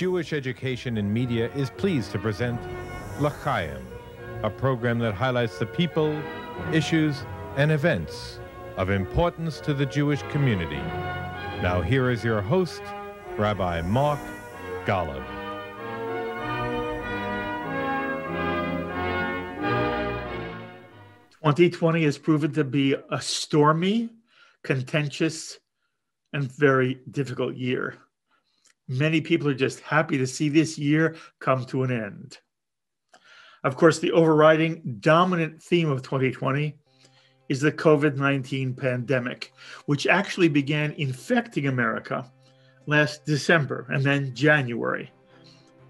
Jewish Education in Media is pleased to present L'Chayim, a program that highlights the people, issues, and events of importance to the Jewish community. Now, here is your host, Rabbi Mark Golub. 2020 has proven to be a stormy, contentious, and very difficult year. Many people are just happy to see this year come to an end. Of course, the overriding dominant theme of 2020 is the COVID 19 pandemic, which actually began infecting America last December and then January,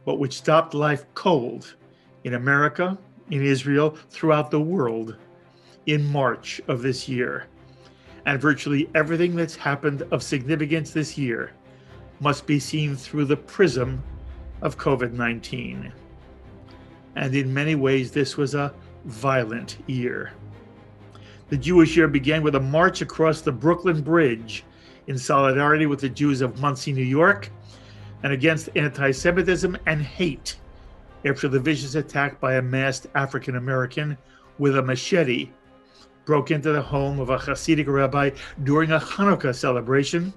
but which stopped life cold in America, in Israel, throughout the world in March of this year. And virtually everything that's happened of significance this year must be seen through the prism of COVID 19. And in many ways, this was a violent year. The Jewish year began with a march across the Brooklyn Bridge in solidarity with the Jews of Monsey, New York, and against anti Semitism and hate after the vicious attack by a masked African American with a machete broke into the home of a Hasidic rabbi during a Hanukkah celebration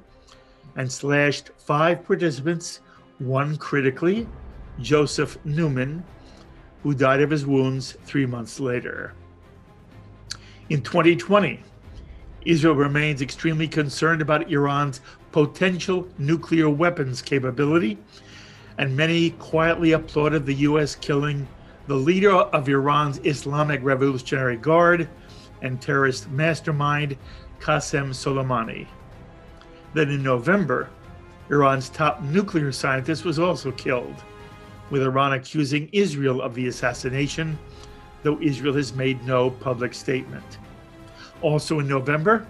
and slashed five participants, one critically, Joseph Newman, who died of his wounds three months later. In 2020, Israel remains extremely concerned about Iran's potential nuclear weapons capability, and many quietly applauded the U.S. killing the leader of Iran's Islamic Revolutionary Guard, and terrorist mastermind Qasem Soleimani. Then in November, Iran's top nuclear scientist was also killed, with Iran accusing Israel of the assassination, though Israel has made no public statement. Also in November,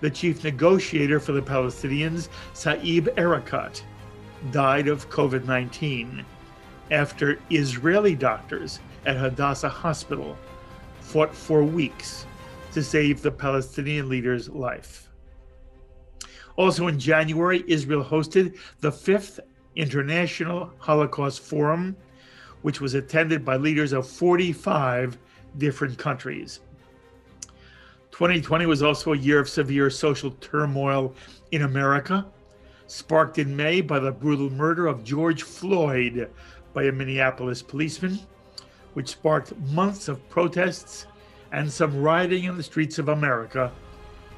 the chief negotiator for the Palestinians, Saeb Erekat, died of COVID 19 after Israeli doctors at Hadassah Hospital fought for weeks to save the Palestinian leader's life. Also in January, Israel hosted the fifth International Holocaust Forum, which was attended by leaders of 45 different countries. 2020 was also a year of severe social turmoil in America, sparked in May by the brutal murder of George Floyd by a Minneapolis policeman, which sparked months of protests and some rioting in the streets of America,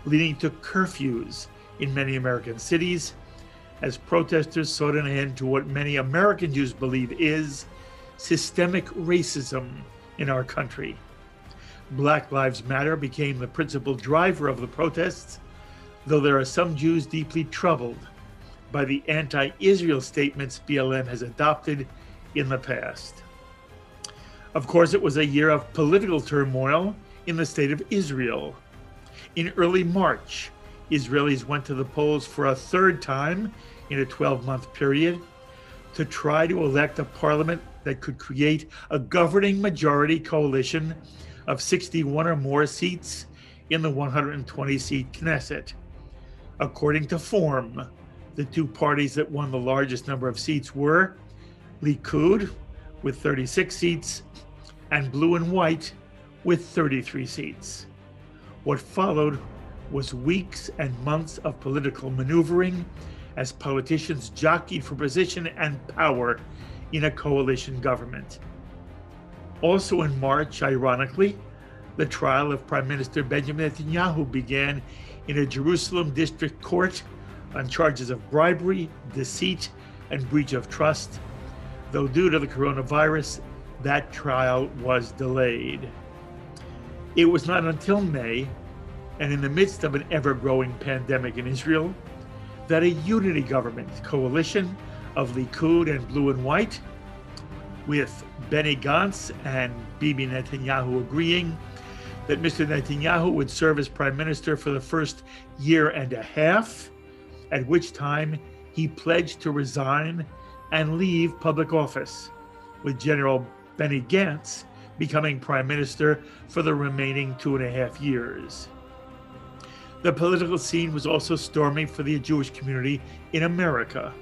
leading to curfews in many American cities as protesters sought an end to what many American Jews believe is systemic racism in our country. Black Lives Matter became the principal driver of the protests, though there are some Jews deeply troubled by the anti Israel statements BLM has adopted in the past. Of course, it was a year of political turmoil in the state of Israel. In early March, Israelis went to the polls for a third time in a 12 month period to try to elect a parliament that could create a governing majority coalition of 61 or more seats in the 120 seat Knesset. According to Form, the two parties that won the largest number of seats were Likud with 36 seats and Blue and White with 33 seats. What followed was weeks and months of political maneuvering as politicians jockeyed for position and power in a coalition government. Also in March, ironically, the trial of Prime Minister Benjamin Netanyahu began in a Jerusalem district court on charges of bribery, deceit, and breach of trust, though due to the coronavirus, that trial was delayed. It was not until May, and in the midst of an ever growing pandemic in Israel, that a unity government coalition of Likud and Blue and White, with Benny Gantz and Bibi Netanyahu agreeing that Mr. Netanyahu would serve as prime minister for the first year and a half, at which time he pledged to resign and leave public office, with General Benny Gantz becoming prime minister for the remaining two and a half years. The political scene was also stormy for the Jewish community in America.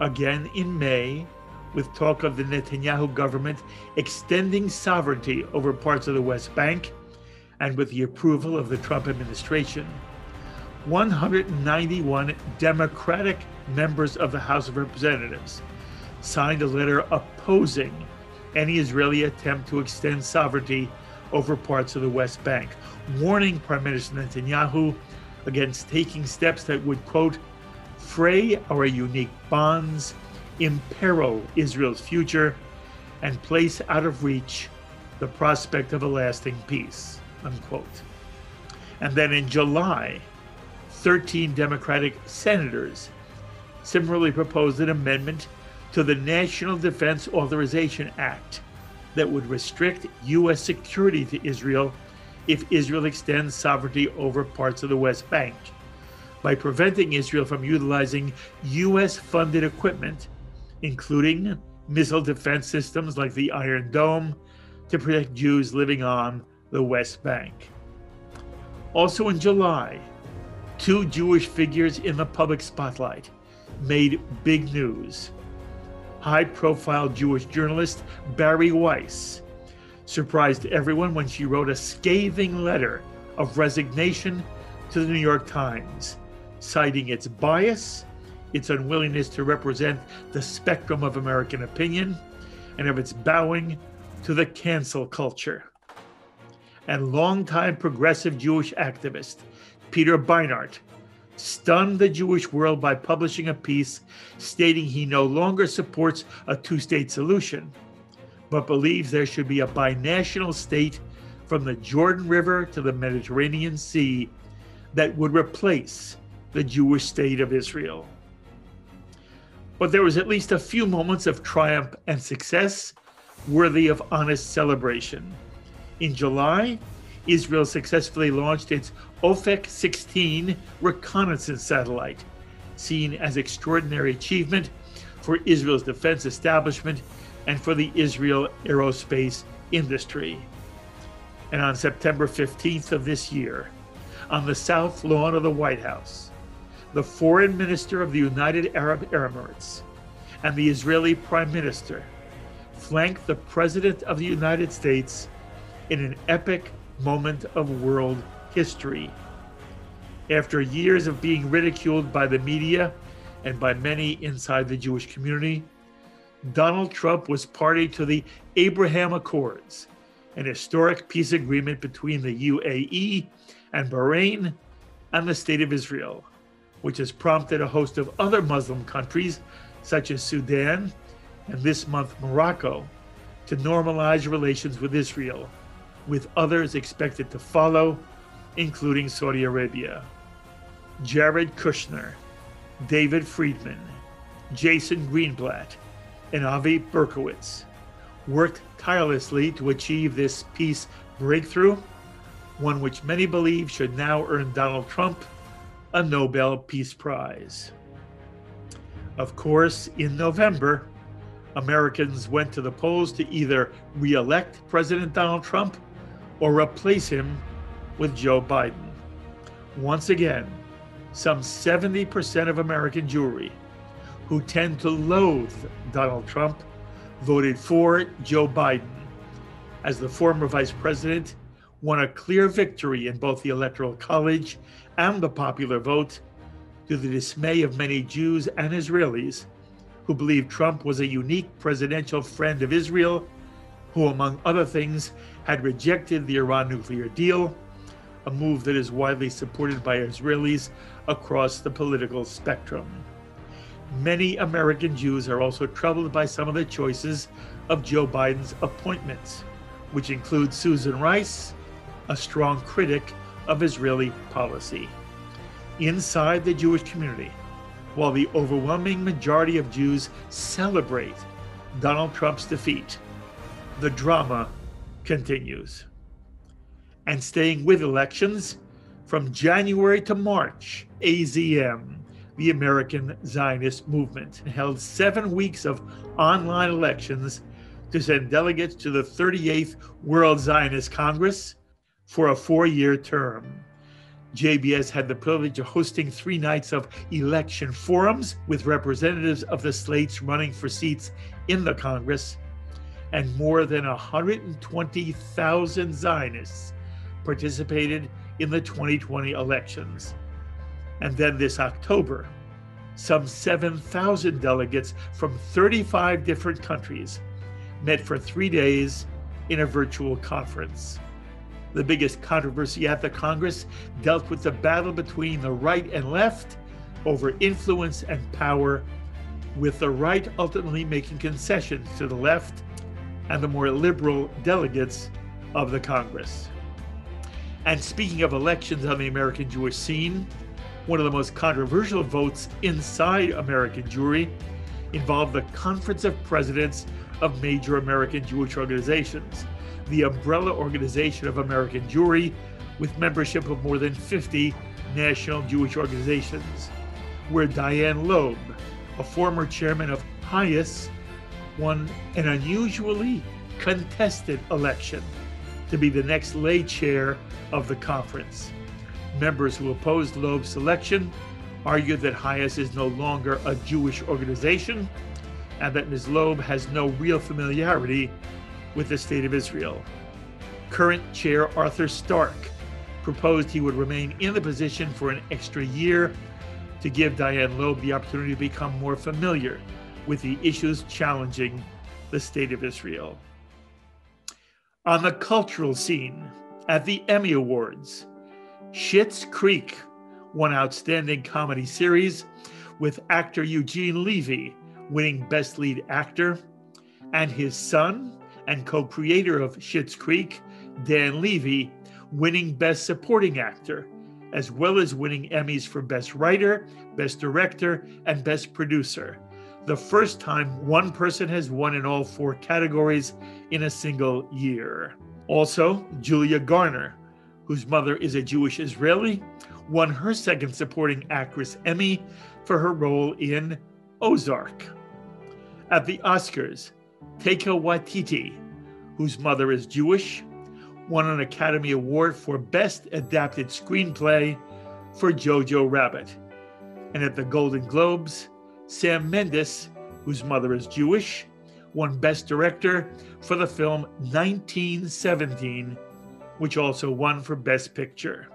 again in May, with talk of the Netanyahu government extending sovereignty over parts of the West Bank, and with the approval of the Trump administration. 191 Democratic members of the House of Representatives signed a letter opposing any Israeli attempt to extend sovereignty over parts of the West Bank, warning Prime Minister Netanyahu against taking steps that would, quote, fray our unique bonds, imperil Israel's future, and place out of reach the prospect of a lasting peace, unquote. And then in July, 13 Democratic senators similarly proposed an amendment to the National Defense Authorization Act that would restrict U.S. security to Israel if Israel extends sovereignty over parts of the West Bank by preventing Israel from utilizing U.S. funded equipment, including missile defense systems like the Iron Dome, to protect Jews living on the West Bank. Also in July, two Jewish figures in the public spotlight made big news high profile Jewish journalist Bari Weiss surprised everyone when she wrote a scathing letter of resignation to the New York Times, citing its bias, its unwillingness to represent the spectrum of American opinion, and of its bowing to the cancel culture. And longtime progressive Jewish activist Peter Beinart stunned the Jewish world by publishing a piece stating he no longer supports a two state solution, but believes there should be a binational state from the Jordan River to the Mediterranean Sea that would replace the Jewish state of Israel. But there was at least a few moments of triumph and success worthy of honest celebration. In July, Israel successfully launched its Ofek 16 reconnaissance satellite, seen as extraordinary achievement for Israel's defense establishment and for the Israel aerospace industry. And on September 15th of this year, on the south lawn of the White House, the foreign minister of the United Arab Emirates and the Israeli prime minister flanked the president of the United States in an epic moment of world history. After years of being ridiculed by the media and by many inside the Jewish community, Donald Trump was party to the Abraham Accords, an historic peace agreement between the UAE and Bahrain and the State of Israel, which has prompted a host of other Muslim countries, such as Sudan and this month Morocco, to normalize relations with Israel with others expected to follow, including Saudi Arabia. Jared Kushner, David Friedman, Jason Greenblatt, and Avi Berkowitz worked tirelessly to achieve this peace breakthrough, one which many believe should now earn Donald Trump a Nobel Peace Prize. Of course, in November, Americans went to the polls to either re elect President Donald Trump or replace him with Joe Biden. Once again, some 70% of American Jewry, who tend to loathe Donald Trump, voted for Joe Biden, as the former vice president won a clear victory in both the Electoral College and the popular vote to the dismay of many Jews and Israelis who believed Trump was a unique presidential friend of Israel who, among other things, had rejected the Iran nuclear deal, a move that is widely supported by Israelis across the political spectrum. Many American Jews are also troubled by some of the choices of Joe Biden's appointments, which include Susan Rice, a strong critic of Israeli policy. Inside the Jewish community, while the overwhelming majority of Jews celebrate Donald Trump's defeat, the drama continues. And staying with elections, from January to March, AZM, the American Zionist Movement, held seven weeks of online elections to send delegates to the 38th World Zionist Congress for a four year term. JBS had the privilege of hosting three nights of election forums with representatives of the slates running for seats in the Congress, and more than 120,000 Zionists participated in the 2020 elections. And then this October, some 7,000 delegates from 35 different countries met for three days in a virtual conference. The biggest controversy at the Congress dealt with the battle between the right and left over influence and power, with the right ultimately making concessions to the left and the more liberal delegates of the Congress. And speaking of elections on the American Jewish scene, one of the most controversial votes inside American Jewry involved the Conference of Presidents of major American Jewish organizations, the umbrella organization of American Jewry, with membership of more than 50 national Jewish organizations, where Dianne Lob, a former chairman of HIAS, won an unusually contested election to be the next lay chair of the conference. Members who opposed Lob's selection argued that HIAS is no longer a Jewish organization and that Ms. Lob has no real familiarity with the State of Israel. Current Chair Arthur Stark proposed he would remain in the position for an extra year to give Dianne Lob the opportunity to become more familiar with the issues challenging the State of Israel. On the cultural scene, at the Emmy Awards, Schitt's Creek won Outstanding Comedy Series with actor Eugene Levy winning Best Lead Actor, and his son and co creator of Schitt's Creek, Dan Levy, winning Best Supporting Actor, as well as winning Emmys for Best Writer, Best Director, and Best Producer. The first time one person has won in all four categories in a single year. Also, Julia Garner, whose mother is a Jewish Israeli, won her second supporting actress Emmy for her role in Ozark. At the Oscars, Taika Waititi, whose mother is Jewish, won an Academy Award for Best Adapted Screenplay for Jojo Rabbit. And at the Golden Globes, Sam Mendes, whose mother is Jewish, won Best Director for the film 1917, which also won for Best Picture.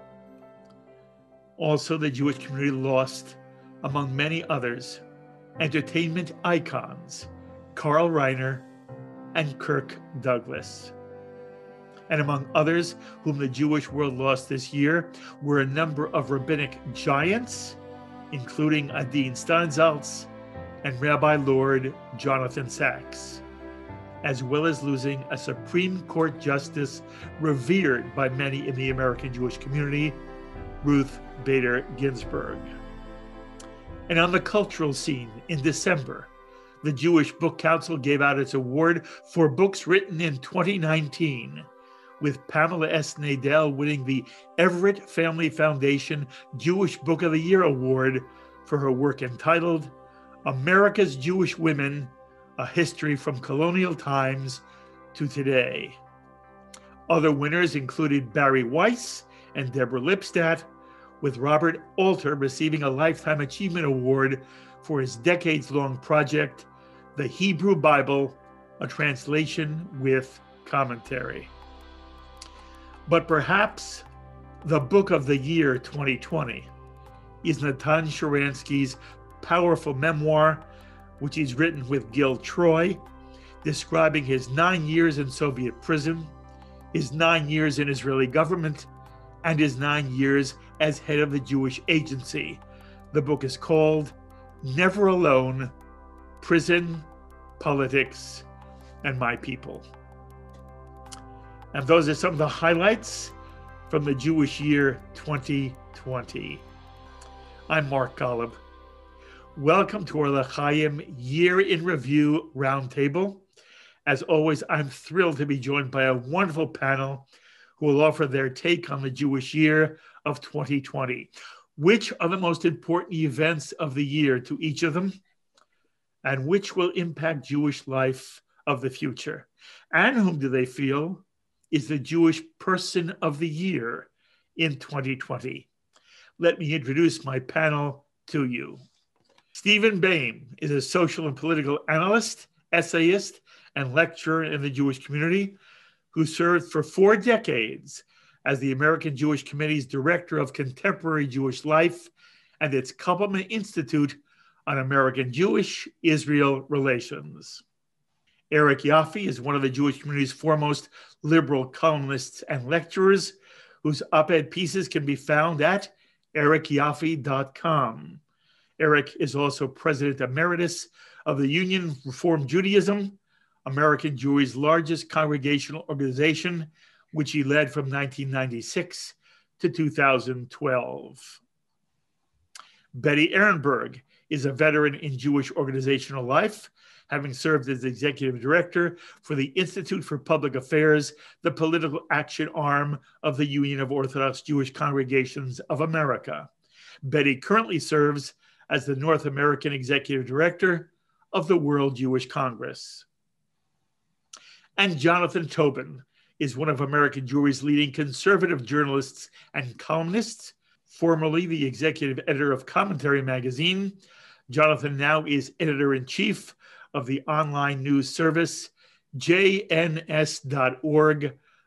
Also, the Jewish community lost, among many others, entertainment icons Carl Reiner and Kirk Douglas. And among others whom the Jewish world lost this year were a number of rabbinic giants, including Adin Steinsaltz and Rabbi Lord Jonathan Sacks, as well as losing a Supreme Court justice revered by many in the American Jewish community, Ruth Bader Ginsburg. And on the cultural scene in December, the Jewish Book Council gave out its award for books written in 2019, with Pamela S. Nadell winning the Everett Family Foundation Jewish Book of the Year Award for her work entitled America's Jewish Women A History from Colonial Times to Today. Other winners included Bari Weiss and Deborah Lipstadt, with Robert Alter receiving a Lifetime Achievement Award for his decades long project, The Hebrew Bible, a translation with commentary. But perhaps the book of the year 2020 is Natan Sharansky's powerful memoir, which he's written with Gil Troy, describing his nine years in Soviet prison, his nine years in Israeli government, and his nine years as head of the Jewish Agency. The book is called Never Alone Prison, Politics, and My People. And those are some of the highlights from the Jewish year 2020. I'm Mark Golub. Welcome to our L'Chayim Year in Review Roundtable. As always, I'm thrilled to be joined by a wonderful panel who will offer their take on the Jewish year of 2020. Which are the most important events of the year to each of them? And which will impact Jewish life of the future? And whom do they feel is the Jewish person of the year in 2020? let me introduce my panel to you. Steven Bayme is a social and political analyst, essayist, and lecturer in the Jewish community who served for four decades as the American Jewish Committee's Director of Contemporary Jewish Life and its Koppelman Institute on American Jewish Israel Relations. Eric Yoffie is one of the Jewish community's foremost liberal columnists and lecturers, whose op ed pieces can be found at ericyoffie.com. Eric is also president emeritus of the Union Reform Judaism, American Jewry's largest congregational organization, which he led from 1996 to 2012. Betty Ehrenberg is a veteran in Jewish organizational life, having served as executive director for the Institute for Public Affairs, the political action arm of the Union of Orthodox Jewish Congregations of America. Betty currently serves as the North American Executive Director of the World Jewish Congress. And Jonathan Tobin is one of American Jewry's leading conservative journalists and columnists, formerly the executive editor of Commentary Magazine. Jonathan now is editor in chief of the online news service jns.org,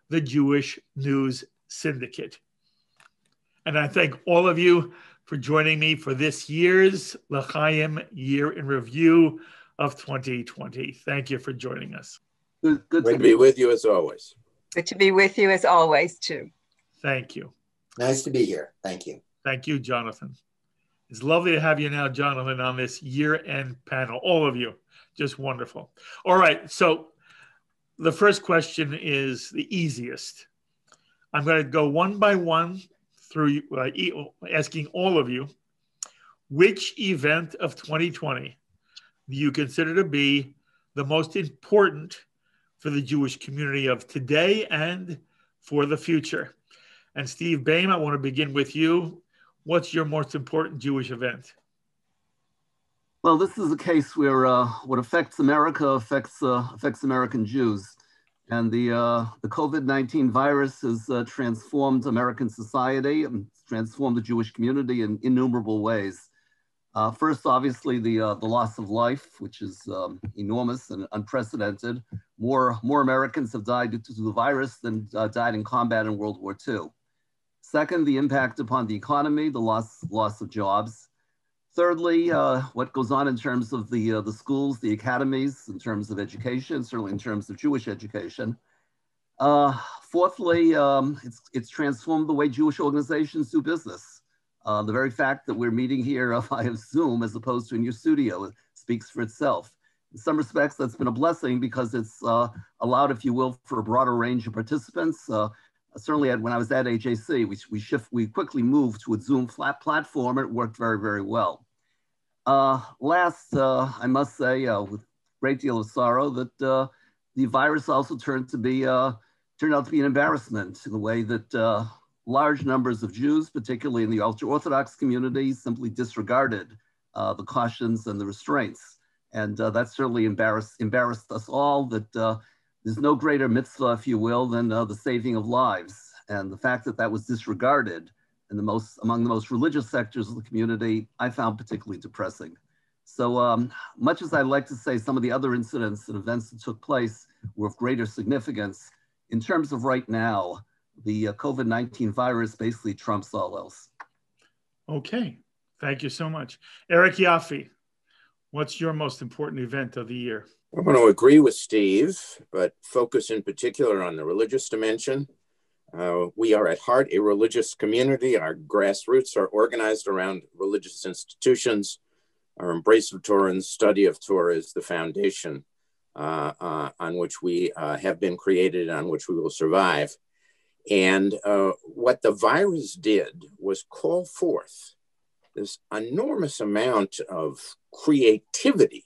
the Jewish News Syndicate. And I thank all of you for joining me for this year's L'Chayim Year in Review of 2020. Thank you for joining us. Good, good to be with you as always. Good to be with you as always, too. Thank you. Nice to be here. Thank you. Thank you, Jonathan. It's lovely to have you now, Jonathan, on this year end panel. All of you. Just wonderful. All right. So the first question is the easiest. I'm going to go one by one through uh, asking all of you which event of 2020 do you consider to be the most important for the Jewish community of today and for the future? And Steve Bayme, I want to begin with you. What's your most important Jewish event? Well, this is a case where uh, what affects America affects uh, affects American Jews. And the, uh, the COVID-19 virus has uh, transformed American society and transformed the Jewish community in innumerable ways. Uh, first, obviously, the, uh, the loss of life, which is um, enormous and unprecedented. More, more Americans have died due to the virus than died in combat in World War II. Second, the impact upon the economy, the loss, loss of jobs. Thirdly, uh, what goes on in terms of the, uh, the schools, the academies, in terms of education, certainly in terms of Jewish education. Uh, fourthly, um, it's, it's transformed the way Jewish organizations do business. Uh, the very fact that we're meeting here via Zoom as opposed to in your studio speaks for itself. In some respects, that's been a blessing because it's uh, allowed, if you will, for a broader range of participants. Certainly, when I was at AJC, we, we, shift, we quickly moved to a Zoom flat platform. It worked very, very well. Uh, last, uh, I must say, uh, with great deal of sorrow, that uh, the virus also turned to be uh, turned out to be an embarrassment in the way that uh, large numbers of Jews, particularly in the ultra-Orthodox community, simply disregarded the cautions and the restraints, and that certainly embarrassed embarrassed us all. That there's no greater mitzvah, if you will, than the saving of lives, and the fact that that was disregarded in the most among the most religious sectors of the community, I found particularly depressing. So um, much as I'd like to say some of the other incidents and events that took place were of greater significance, in terms of right now, the uh, COVID-19 virus basically trumps all else. Okay, thank you so much. Eric Yoffie, what's your most important event of the year? I'm going to agree with Steve, but focus in particular on the religious dimension uh, we are at heart a religious community. Our grassroots are organized around religious institutions. Our embrace of Torah and study of Torah is the foundation uh, uh, on which we uh, have been created, on which we will survive. And uh, what the virus did was call forth this enormous amount of creativity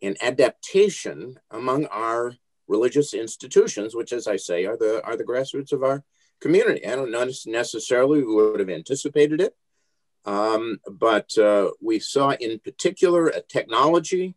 and adaptation among our religious institutions, which, as I say, are the are the grassroots of our community. I don't necessarily would have anticipated it, um, but uh, we saw in particular a technology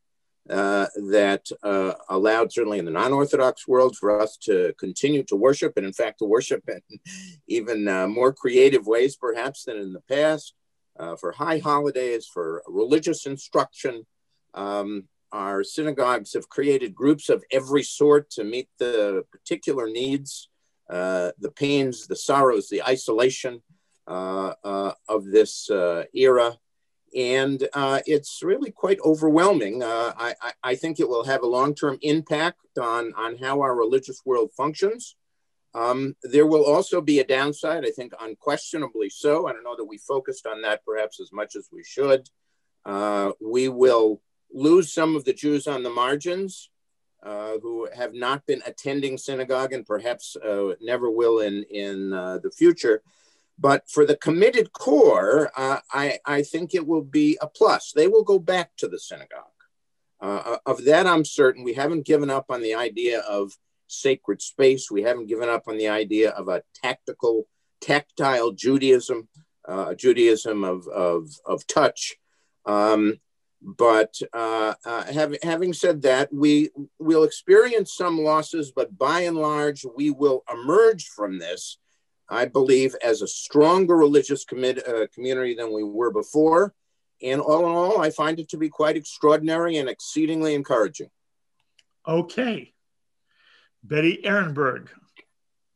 uh, that uh, allowed, certainly in the non Orthodox world, for us to continue to worship, and in fact, to worship in even uh, more creative ways, perhaps, than in the past, uh, for high holidays, for religious instruction. Um, our synagogues have created groups of every sort to meet the particular needs, uh, the pains, the sorrows, the isolation uh, of this era and uh, it's really quite overwhelming. Uh, I, I, think it will have a long-term impact on, on how our religious world functions. Um, there will also be a downside, I think unquestionably so. I don't know that we focused on that perhaps as much as we should. Uh, we will lose some of the Jews on the margins uh, who have not been attending synagogue and perhaps uh, never will in, in uh, the future. But for the committed core, uh, I, I think it will be a plus. They will go back to the synagogue. Uh, of that, I'm certain. We haven't given up on the idea of sacred space. We haven't given up on the idea of a tactical, tactile Judaism, uh, Judaism of, of, of touch. Um, but uh, uh, have, having said that, we will experience some losses, but by and large, we will emerge from this I believe, as a stronger religious commi- uh, community than we were before. And all in all, I find it to be quite extraordinary and exceedingly encouraging. Okay. Betty Ehrenberg,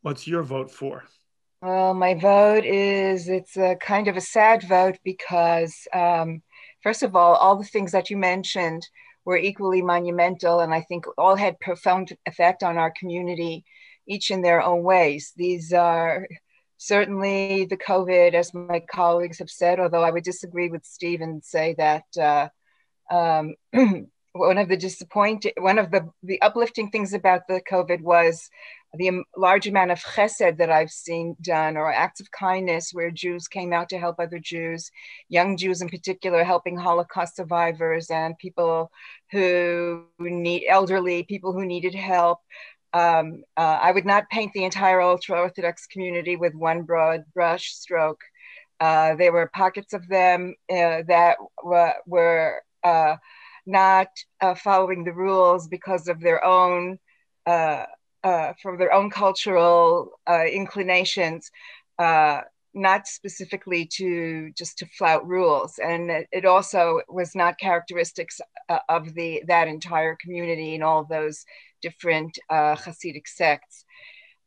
what's your vote for? Well, my vote is it's a kind of a sad vote because, um, first of all, all the things that you mentioned were equally monumental and I think all had profound effect on our community each in their own ways. These are certainly the COVID, as my colleagues have said, although I would disagree with Steve and say that uh, um, one of the disappointing, one of the, the uplifting things about the COVID was the large amount of chesed that I've seen done, or acts of kindness where Jews came out to help other Jews, young Jews in particular, helping Holocaust survivors and people who need elderly, people who needed help um, uh, I would not paint the entire ultra Orthodox community with one broad brush stroke. Uh, there were pockets of them uh, that were, were uh, not uh, following the rules because of their own, uh, from their own cultural inclinations, not specifically to just to flout rules. And it, also was not characteristics of the that entire community and all those different uh, Hasidic sects.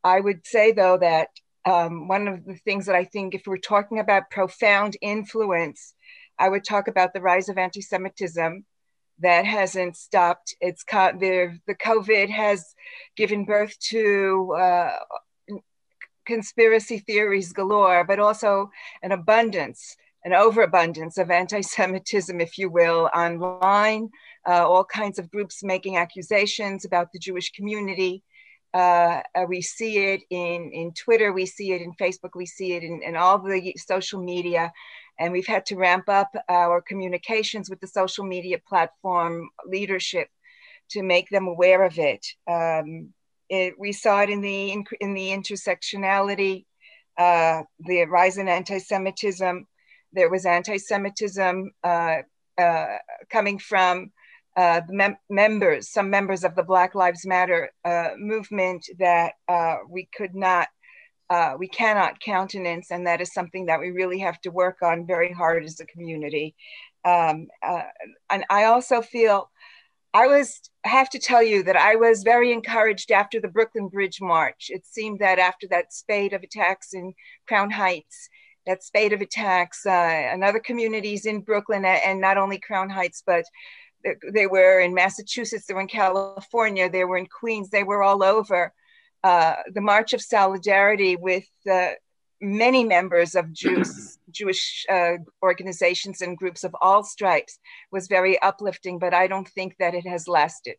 I would say, though, that um, one of the things that I think, if we're talking about profound influence, I would talk about the rise of anti Semitism that hasn't stopped. It's the, the COVID has given birth to uh, conspiracy theories galore, but also an abundance, an overabundance of anti Semitism, if you will, online, uh, all kinds of groups making accusations about the Jewish community. Uh, uh, we see it in, in Twitter, we see it in Facebook, we see it in, in all the social media. And we've had to ramp up our communications with the social media platform leadership to make them aware of it. Um, it we saw it in the, in, in the intersectionality, uh, the rise in anti Semitism. There was anti Semitism uh, uh, coming from uh, mem- members, some members of the Black Lives Matter uh, movement that uh, we could not, uh, we cannot countenance, and that is something that we really have to work on very hard as a community. Um, uh, and I also feel, I was, I have to tell you that I was very encouraged after the Brooklyn Bridge March. It seemed that after that spate of attacks in Crown Heights, that spate of attacks, uh, and other communities in Brooklyn, and not only Crown Heights, but they were in Massachusetts, they were in California, they were in Queens, they were all over. Uh, the March of Solidarity with uh, many members of Jews, Jewish uh, organizations and groups of all stripes was very uplifting, but I don't think that it has lasted.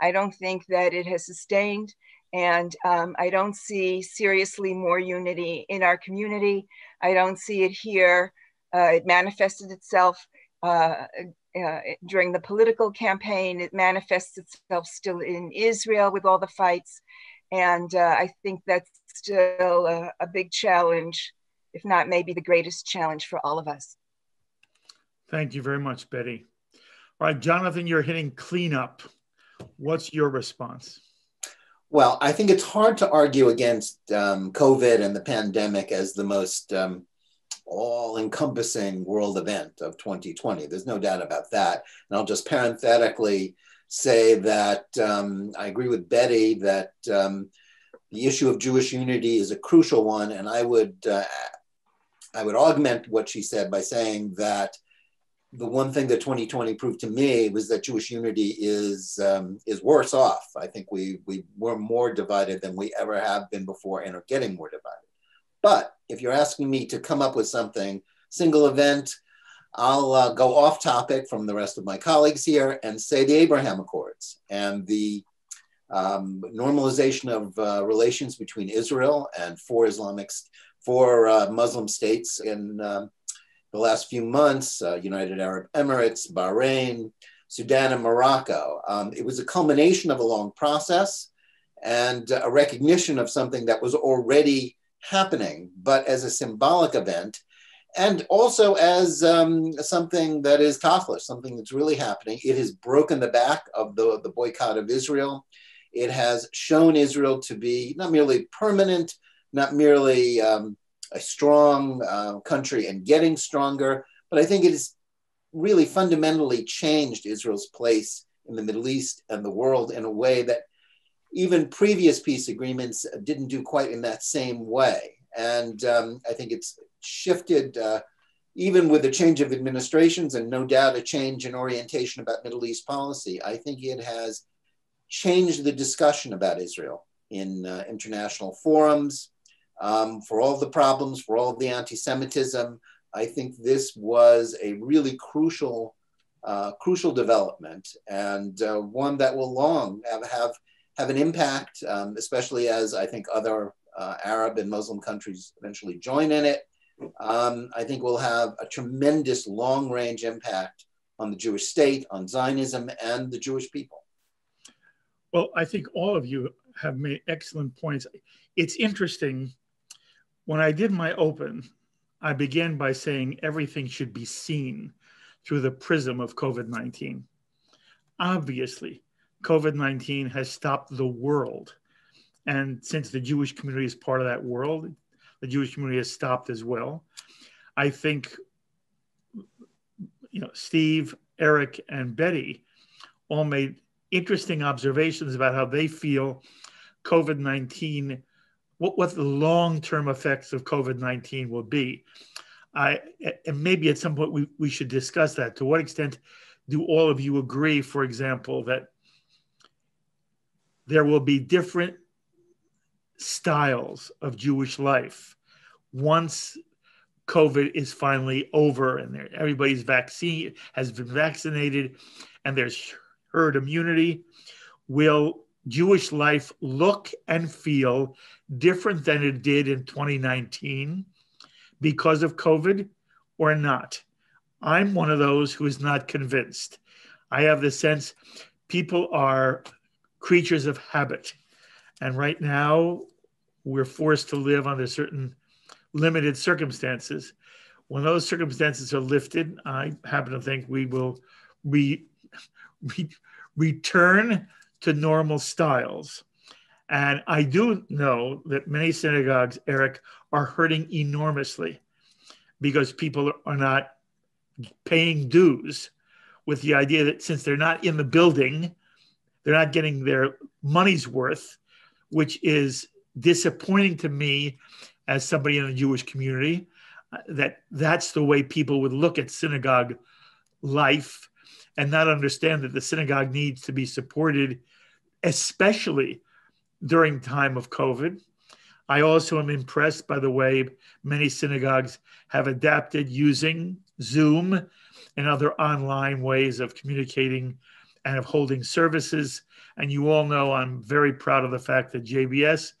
I don't think that it has sustained, and um, I don't see seriously more unity in our community. I don't see it here. Uh, it manifested itself uh, uh, during the political campaign. It manifests itself still in Israel with all the fights. And uh, I think that's still a, a, big challenge, if not maybe the greatest challenge for all of us. Thank you very much, Betty. All right, Jonathan, you're hitting cleanup. What's your response? Well, I think it's hard to argue against um, COVID and the pandemic as the most um, all encompassing world event of 2020. There's no doubt about that. And I'll just parenthetically say that um, I agree with Betty that um, the issue of Jewish unity is a crucial one. And I would, uh, I would augment what she said by saying that the one thing that 2020 proved to me was that Jewish unity is um, is worse off. I think we we were more divided than we ever have been before, and are getting more divided. But if you're asking me to come up with something, single event, I'll uh, go off topic from the rest of my colleagues here and say the Abraham Accords and the um, normalization of uh, relations between Israel and four Islamic, four uh, Muslim states in um, the last few months, uh, United Arab Emirates, Bahrain, Sudan, and Morocco. Um, it was a culmination of a long process and a recognition of something that was already happening, but as a symbolic event, and also as um, something that is tachlis, something that's really happening. It has broken the back of the, the boycott of Israel. It has shown Israel to be not merely permanent, not merely um, a strong uh, country and getting stronger. But I think it has really fundamentally changed Israel's place in the Middle East and the world in a way that even previous peace agreements didn't do quite in that same way. And um, I think it's shifted, uh, even with the change of administrations and no doubt a change in orientation about Middle East policy. I think it has changed the discussion about Israel in uh, international forums, um, for all the problems, for all the anti-Semitism. I think this was a really crucial, uh, crucial development and uh, one that will long have, have, have an impact, um, especially as I think other uh, Arab and Muslim countries eventually join in it. Um, I think will have a tremendous long range impact on the Jewish state, on Zionism, and the Jewish people. Well, I think all of you have made excellent points. It's interesting when I did my open, I began by saying everything should be seen through the prism of COVID 19. Obviously, COVID 19 has stopped the world. And since the Jewish community is part of that world, the Jewish community has stopped as well. I think, you know, Steve, Eric, and Betty all made interesting observations about how they feel COVID 19 what, what the long-term effects of COVID-19 will be. I, and maybe at some point we, we should discuss that. To what extent do all of you agree, for example, that there will be different styles of Jewish life once COVID is finally over and everybody's vaccine has been vaccinated and there's herd immunity? Will Jewish life look and feel different than it did in 2019 because of COVID or not? I'm one of those who is not convinced. I have the sense people are creatures of habit. And right now, we're forced to live under certain limited circumstances. When those circumstances are lifted, I happen to think we will re, re, return to normal styles. And I do know that many synagogues, Eric, are hurting enormously because people are not paying dues with the idea that since they're not in the building, they're not getting their money's worth, which is disappointing to me as somebody in the Jewish community. Uh, that that's the way people would look at synagogue life and not understand that the synagogue needs to be supported especially during time of COVID. I also am impressed by the way many synagogues have adapted using Zoom and other online ways of communicating and of holding services. And you all know I'm very proud of the fact that JBS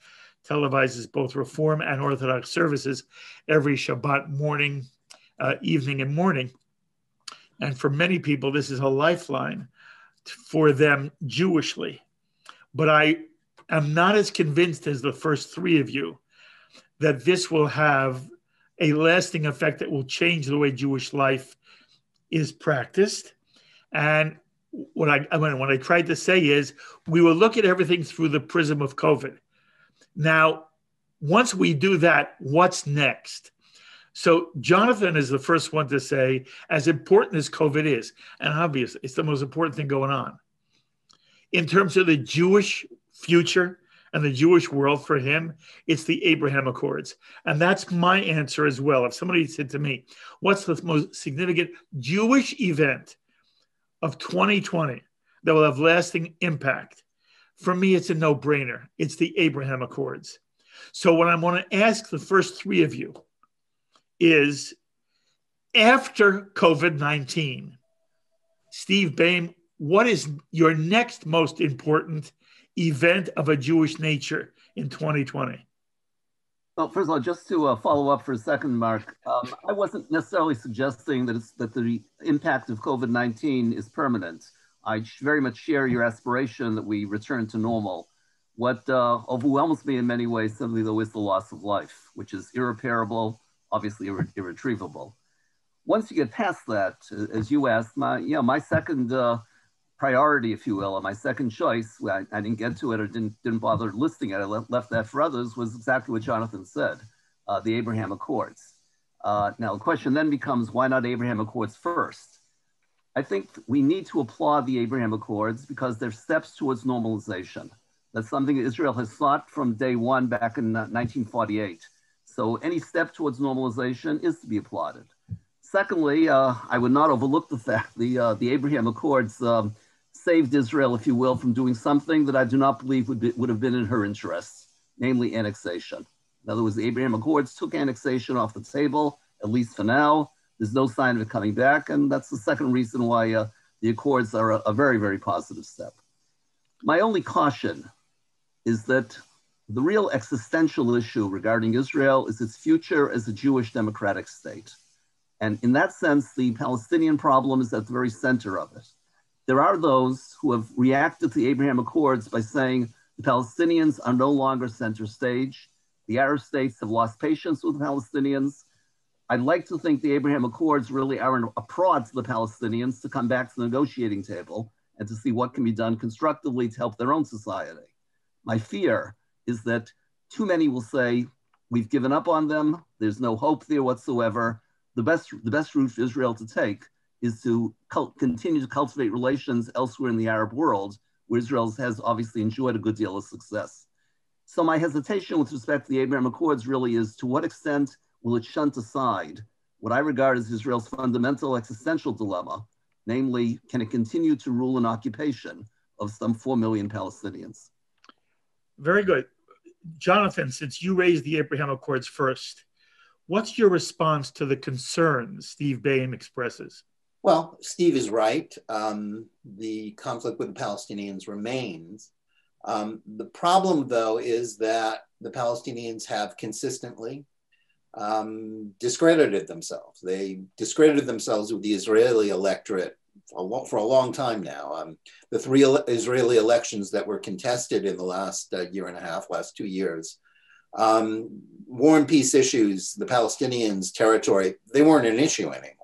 televises both Reform and Orthodox services every Shabbat morning, uh, evening, and morning. And for many people, this is a lifeline for them Jewishly but I am not as convinced as the first three of you that this will have a lasting effect that will change the way Jewish life is practiced. And what I, mean, what I tried to say is we will look at everything through the prism of COVID. Now, once we do that, what's next? So Jonathan is the first one to say, as important as COVID is, and obviously it's the most important thing going on. In terms of the Jewish future and the Jewish world for him, it's the Abraham Accords. And that's my answer as well. If somebody said to me, what's the most significant Jewish event of 2020 that will have lasting impact? For me, it's a no brainer. It's the Abraham Accords. So, what I want to ask the first three of you is after COVID 19, Steve Bayme, what is your next most important event of a Jewish nature in 2020? Well, first of all, just to uh, follow up for a second, Mark, um, I wasn't necessarily suggesting that, it's, that the impact of COVID 19 is permanent. I very much share your aspiration that we return to normal. What uh, overwhelms me in many ways, simply though, is the loss of life, which is irreparable obviously irre- irretrievable. Once you get past that, as you asked, my you know my second uh, priority, if you will, my second choice, I, I, didn't get to it or didn't didn't bother listing it. I left, left that for others. Was exactly what Jonathan said, uh, the Abraham Accords. Uh, now the question then becomes, why not Abraham Accords first? I think we need to applaud the Abraham Accords because they're steps towards normalization. That's something Israel has sought from day one back in 1948. Uh, so any step towards normalization is to be applauded. Secondly, uh, I would not overlook the fact the, uh, the Abraham Accords um, saved Israel, if you will, from doing something that I do not believe would, be, would have been in her interests, namely annexation. In other words, the Abraham Accords took annexation off the table, at least for now. There's no sign of it coming back. And that's the second reason why uh, the Accords are a, a very, very positive step. My only caution is that the real existential issue regarding Israel is its future as a Jewish democratic state. And in that sense, the Palestinian problem is at the very center of it. There are those who have reacted to the Abraham Accords by saying the Palestinians are no longer center stage. The Arab states have lost patience with the Palestinians. I'd like to think the Abraham Accords really are a prod to the Palestinians to come back to the negotiating table and to see what can be done constructively to help their own society. My fear is that too many will say, we've given up on them, there's no hope there whatsoever. The best, the best route for Israel to take is to continue to cultivate relations elsewhere in the Arab world, where Israel has obviously enjoyed a good deal of success. So my hesitation with respect to the Abraham Accords really is to what extent will it shunt aside what I regard as Israel's fundamental existential dilemma, namely, can it continue to rule an occupation of some 4 million Palestinians? Very good. Jonathan, since you raised the Abraham Accords first, what's your response to the concerns Steve Bayme expresses? Well, Steve is right. Um, the conflict with the Palestinians remains. Um, the problem, though, is that the Palestinians have consistently um, discredited themselves. They discredited themselves with the Israeli electorate for a long time now. Um, the three Israeli elections that were contested in the last uh, year and a half, last two years, um, war and peace issues, the Palestinians' territory, they weren't an issue anymore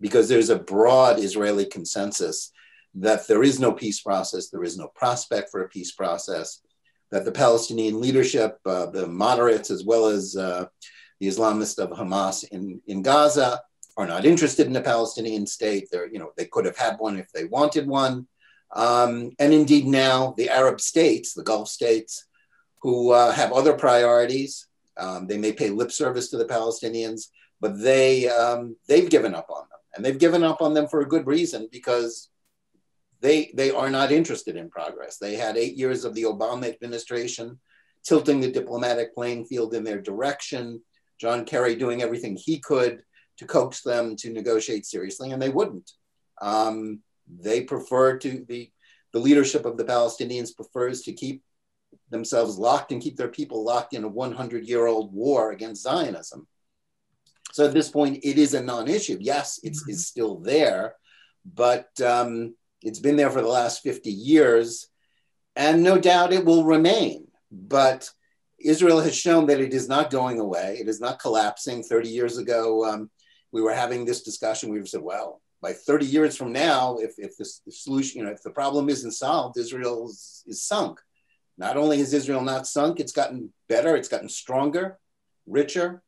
because there's a broad Israeli consensus that there is no peace process, there is no prospect for a peace process, that the Palestinian leadership, uh, the moderates, as well as uh, the Islamists of Hamas in, in Gaza, are not interested in a Palestinian state. They're, you know, they could have had one if they wanted one. Um, and indeed now the Arab states, the Gulf states, who uh, have other priorities, um, they may pay lip service to the Palestinians, but they, um, they've given up on them. And they've given up on them for a good reason because they, they are not interested in progress. They had eight years of the Obama administration tilting the diplomatic playing field in their direction, John Kerry doing everything he could to coax them to negotiate seriously, and they wouldn't. Um, they prefer to the the leadership of the Palestinians prefers to keep themselves locked and keep their people locked in a 100 year old war against Zionism. So at this point, it is a non issue. Yes, it's, mm-hmm. it's still there, but um, it's been there for the last 50 years, and no doubt it will remain. But Israel has shown that it is not going away. It is not collapsing. 30 years ago, um, we were having this discussion. We said, well, by 30 years from now, if, if the solution, you know, if the problem isn't solved, Israel is, is sunk. Not only is Israel not sunk, it's gotten better, it's gotten stronger, richer.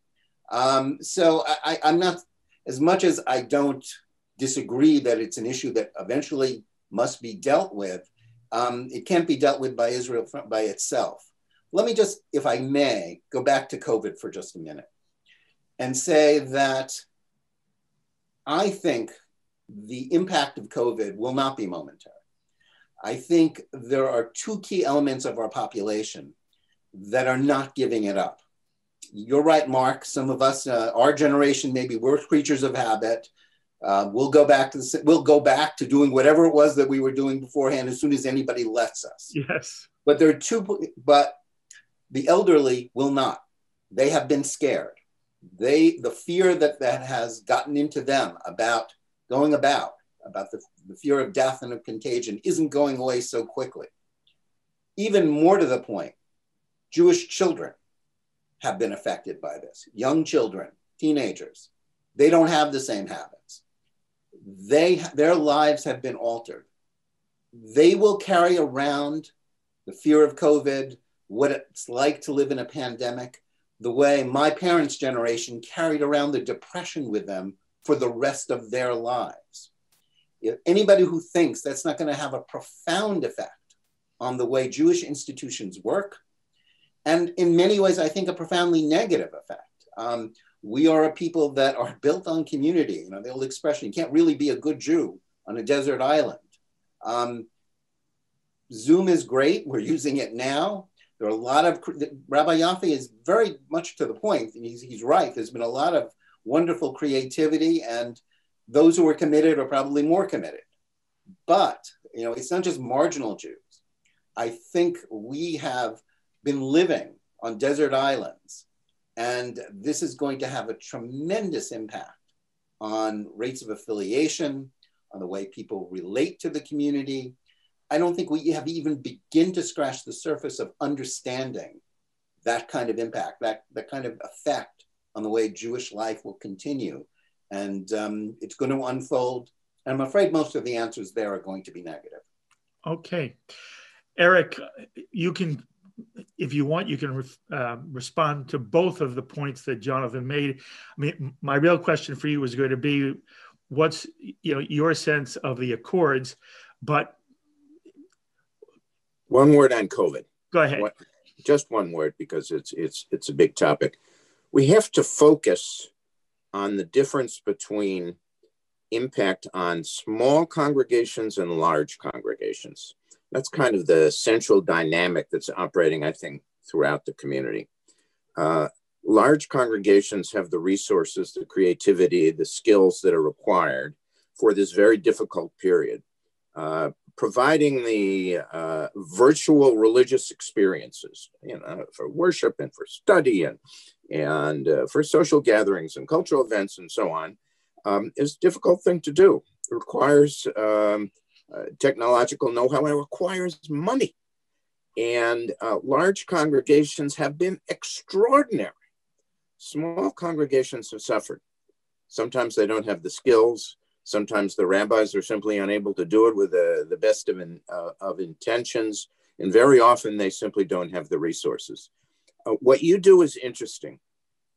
Um, so I, I'm not, as much as I don't disagree that it's an issue that eventually must be dealt with, um, it can't be dealt with by Israel by itself. Let me just, if I may, go back to COVID for just a minute and say that I think the impact of COVID will not be momentary. I think there are two key elements of our population that are not giving it up. You're right, Mark. Some of us, uh, our generation, maybe we're creatures of habit. Uh, we'll go back to the, we'll go back to doing whatever it was that we were doing beforehand as soon as anybody lets us. Yes. But there are two. But the elderly will not. They have been scared. They the fear that that has gotten into them about going about about the, the fear of death and of contagion isn't going away so quickly. Even more to the point, Jewish children have been affected by this. Young children, teenagers, they don't have the same habits. They, their lives have been altered. They will carry around the fear of COVID, what it's like to live in a pandemic, the way my parents' generation carried around the depression with them for the rest of their lives. If anybody who thinks that's not going to have a profound effect on the way Jewish institutions work, and in many ways, I think a profoundly negative effect. Um, we are a people that are built on community. You know, the old expression, you can't really be a good Jew on a desert island. Um, Zoom is great. We're using it now. There are a lot of, Rabbi Yoffie is very much to the point. He's, he's right. There's been a lot of wonderful creativity, and those who are committed are probably more committed. But, you know, it's not just marginal Jews. I think we have been living on desert islands, and this is going to have a tremendous impact on rates of affiliation, on the way people relate to the community. I don't think we have even begin to scratch the surface of understanding that kind of impact, that, that kind of effect on the way Jewish life will continue. And um, it's going to unfold. And I'm afraid most of the answers there are going to be negative. Okay. Eric, you can, if you want, you can re- uh, respond to both of the points that Jonathan made. I mean, my real question for you was going to be what's you know your sense of the accords but one word on covid go ahead just one word because it's it's it's a big topic we have to focus on the difference between impact on small congregations and large congregations. That's kind of the central dynamic that's operating, I think, throughout the community. Uh, large congregations have the resources, the creativity, the skills that are required for this very difficult period. Uh, providing the uh, virtual religious experiences, you know, for worship and for study and and uh, for social gatherings and cultural events and so on, um, is a difficult thing to do. It requires um, uh, technological know-how and requires money. And uh, large congregations have been extraordinary. Small congregations have suffered. Sometimes they don't have the skills. Sometimes the rabbis are simply unable to do it with the, the best of, in, uh, of intentions. And very often they simply don't have the resources. Uh, what you do is interesting.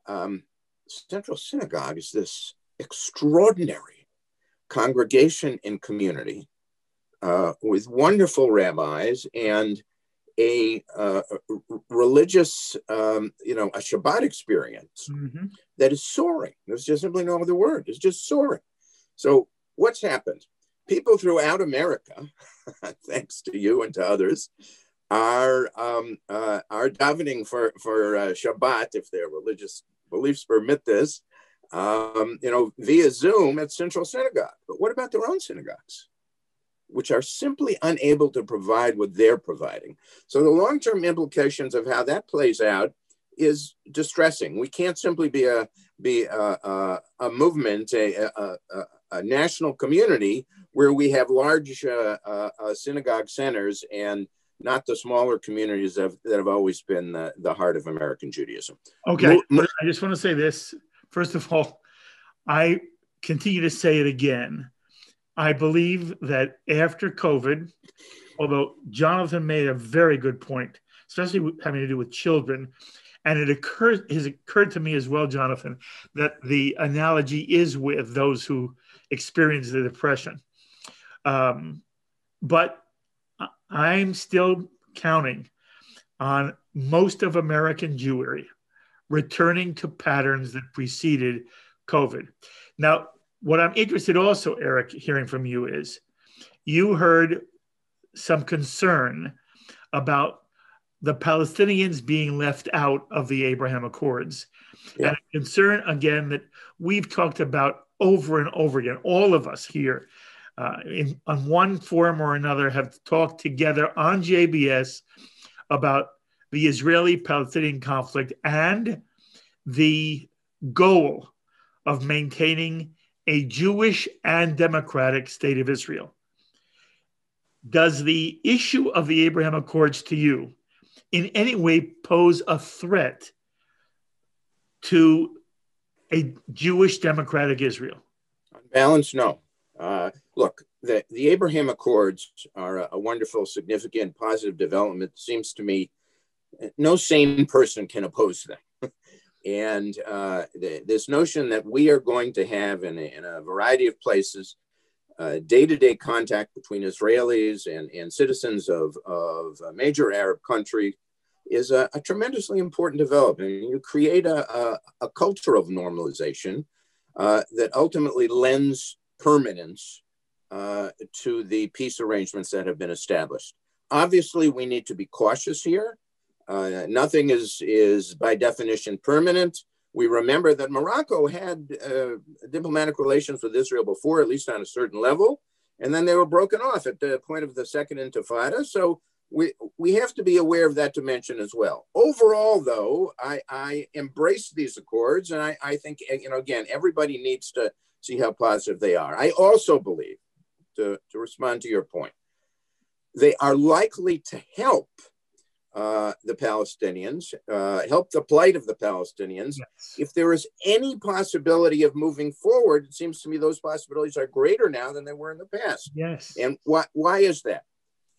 Um, Central Synagogue is this extraordinary congregation and community uh, with wonderful rabbis and a uh, religious, um, you know, a Shabbat experience mm-hmm. that is soaring. There's just simply no other word. It's just soaring. So what's happened? People throughout America, thanks to you and to others, are um, uh, are davening for for uh, Shabbat if their religious beliefs permit this. Um, you know, via Zoom at Central Synagogue. But what about their own synagogues, which are simply unable to provide what they're providing? So the long-term implications of how that plays out is distressing. We can't simply be a be a, a, a movement, a, a, a, national community where we have large uh, uh, uh synagogue centers and not the smaller communities that have, that have always been the, the heart of American Judaism. Okay. I just want to say this. First of all, I continue to say it again. I believe that after COVID, although Jonathan made a very good point, especially having to do with children, and it has occurred to me as well, Jonathan, that the analogy is with those who experience the depression. Um, but I'm still counting on most of American Jewry returning to patterns that preceded COVID. Now, what I'm interested also, Eric, hearing from you is you heard some concern about the Palestinians being left out of the Abraham Accords. Yeah. And a concern, again, that we've talked about over and over again, all of us here uh, in, on one forum or another have talked together on JBS about the Israeli Palestinian conflict and the goal of maintaining a Jewish and democratic state of Israel. Does the issue of the Abraham Accords to you in any way pose a threat to a Jewish democratic Israel? On balance, no. Uh, look, the, the Abraham Accords are a, a wonderful, significant, positive development. Seems to me no sane person can oppose them. And uh, the, this notion that we are going to have in a, in a variety of places day to day contact between Israelis and, and citizens of, of major Arab country is a, a tremendously important development. You create a, a, a culture of normalization uh, that ultimately lends permanence uh, to the peace arrangements that have been established. Obviously, we need to be cautious here. Uh, nothing is, is by definition permanent. We remember that Morocco had uh, diplomatic relations with Israel before, at least on a certain level, and then they were broken off at the point of the Second Intifada. So we, we have to be aware of that dimension as well. Overall, though, I, I embrace these accords, and I, I think, you know, again, everybody needs to see how positive they are. I also believe, to, to respond to your point, they are likely to help uh, the Palestinians, uh, help the plight of the Palestinians. Yes. If there is any possibility of moving forward, it seems to me those possibilities are greater now than they were in the past. Yes. And why, why is that?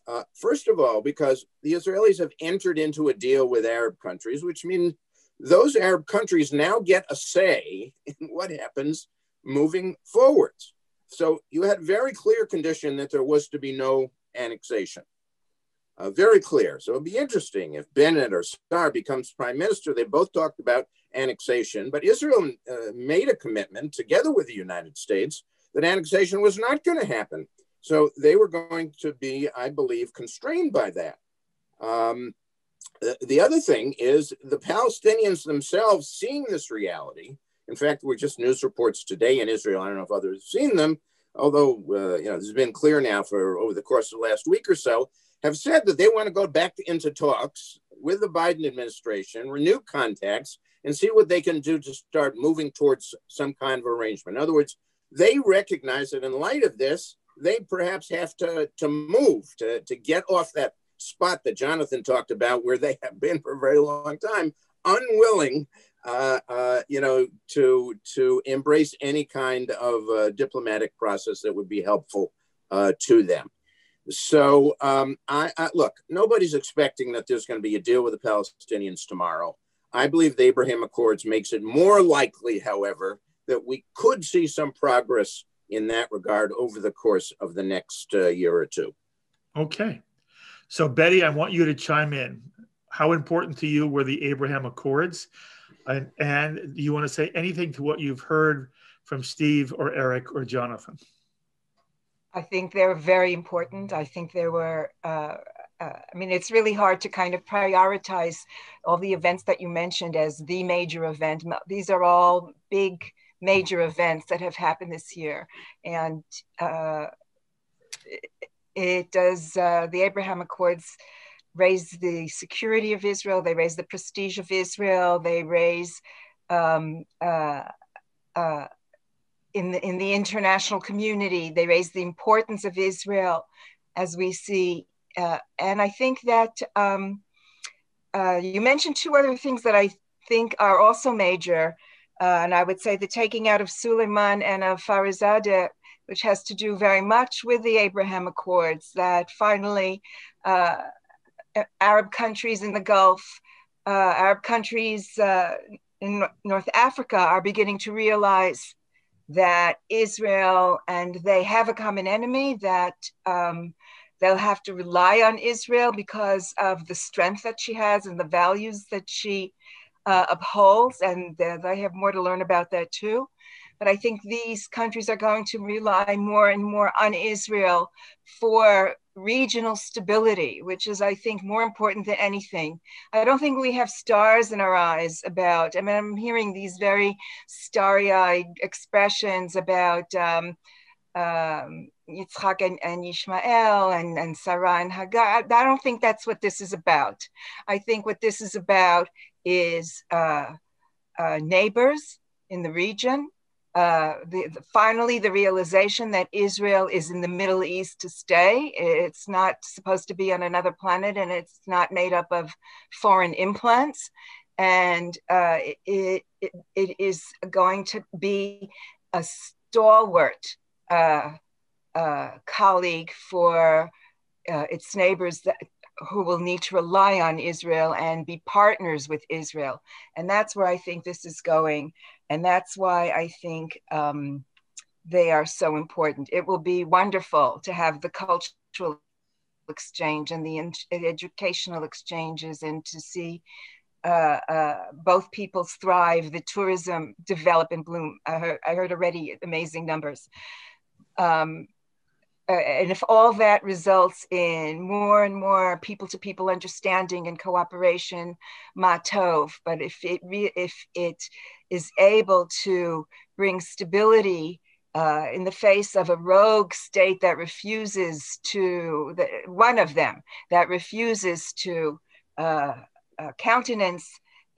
Uh, first of all, because the Israelis have entered into a deal with Arab countries, which means those Arab countries now get a say in what happens moving forwards. So you had very clear condition that there was to be no annexation. Uh, very clear. So it'd be interesting if Bennett or Sa'ar becomes prime minister. They both talked about annexation, but Israel uh, made a commitment together with the United States that annexation was not going to happen. So they were going to be, I believe, constrained by that. Um, the, the other thing is the Palestinians themselves seeing this reality. In fact, we're just news reports today in Israel. I don't know if others have seen them, although uh, you know this has been clear now for over the course of the last week or so have said that they want to go back into talks with the Biden administration, renew contacts, and see what they can do to start moving towards some kind of arrangement. In other words, they recognize that in light of this, they perhaps have to, to move, to, to get off that spot that Jonathan talked about, where they have been for a very long time, unwilling, uh, uh, you know, to to embrace any kind of uh, diplomatic process that would be helpful uh, to them. So um, I, I, look, nobody's expecting that there's going to be a deal with the Palestinians tomorrow. I believe the Abraham Accords makes it more likely, however, that we could see some progress in that regard over the course of the next uh, year or two. Okay. So, Betty, I want you to chime in. How important to you were the Abraham Accords? And, and do you want to say anything to what you've heard from Steve or Eric or Jonathan? I think they're very important. I think there were, uh, uh, I mean, it's really hard to kind of prioritize all the events that you mentioned as the major event. These are all big, major events that have happened this year. And uh, it does, uh, the Abraham Accords raise the security of Israel, they raise the prestige of Israel, they raise um, uh, uh, in the, in the international community. They raise the importance of Israel as we see. Uh, and I think that um, uh, you mentioned two other things that I think are also major. Uh, and I would say the taking out of Suleiman and of Fakhrizadeh which has to do very much with the Abraham Accords, that finally uh, Arab countries in the Gulf, uh, Arab countries uh, in North Africa are beginning to realize that Israel and they have a common enemy, that um, they'll have to rely on Israel because of the strength that she has and the values that she uh, upholds. And they have more to learn about that too. But I think these countries are going to rely more and more on Israel for regional stability, which is, I think, more important than anything. I don't think we have stars in our eyes about, I mean, I'm hearing these very starry eyed expressions about. Um, um, Yitzhak and, and Ishmael and, and Sarah and Hagar. I don't think that's what this is about. I think what this is about is uh, uh, neighbors in the region uh, the, the, finally the realization that Israel is in the Middle East to stay. It's not supposed to be on another planet and it's not made up of foreign implants. And uh, it, it, it is going to be a stalwart uh, uh colleague for uh, its neighbors that, who will need to rely on Israel and be partners with Israel. And that's where I think this is going. And that's why I think um, they are so important. It will be wonderful to have the cultural exchange and the educational exchanges and to see uh, uh, both peoples thrive, the tourism develop and bloom. I heard, I heard already amazing numbers. Um, uh, and if all that results in more and more people to people understanding and cooperation, matov. But if it re- if it is able to bring stability uh, in the face of a rogue state that refuses to the, one of them that refuses to uh, uh, countenance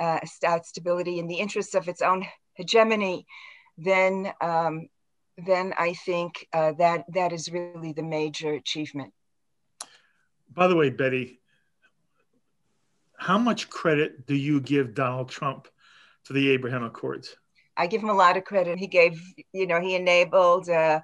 uh, stability in the interests of its own hegemony, then um, then I think uh, that that is really the major achievement. By the way, Betty, how much credit do you give Donald Trump for the Abraham Accords? I give him a lot of credit. He gave, you know, he enabled uh,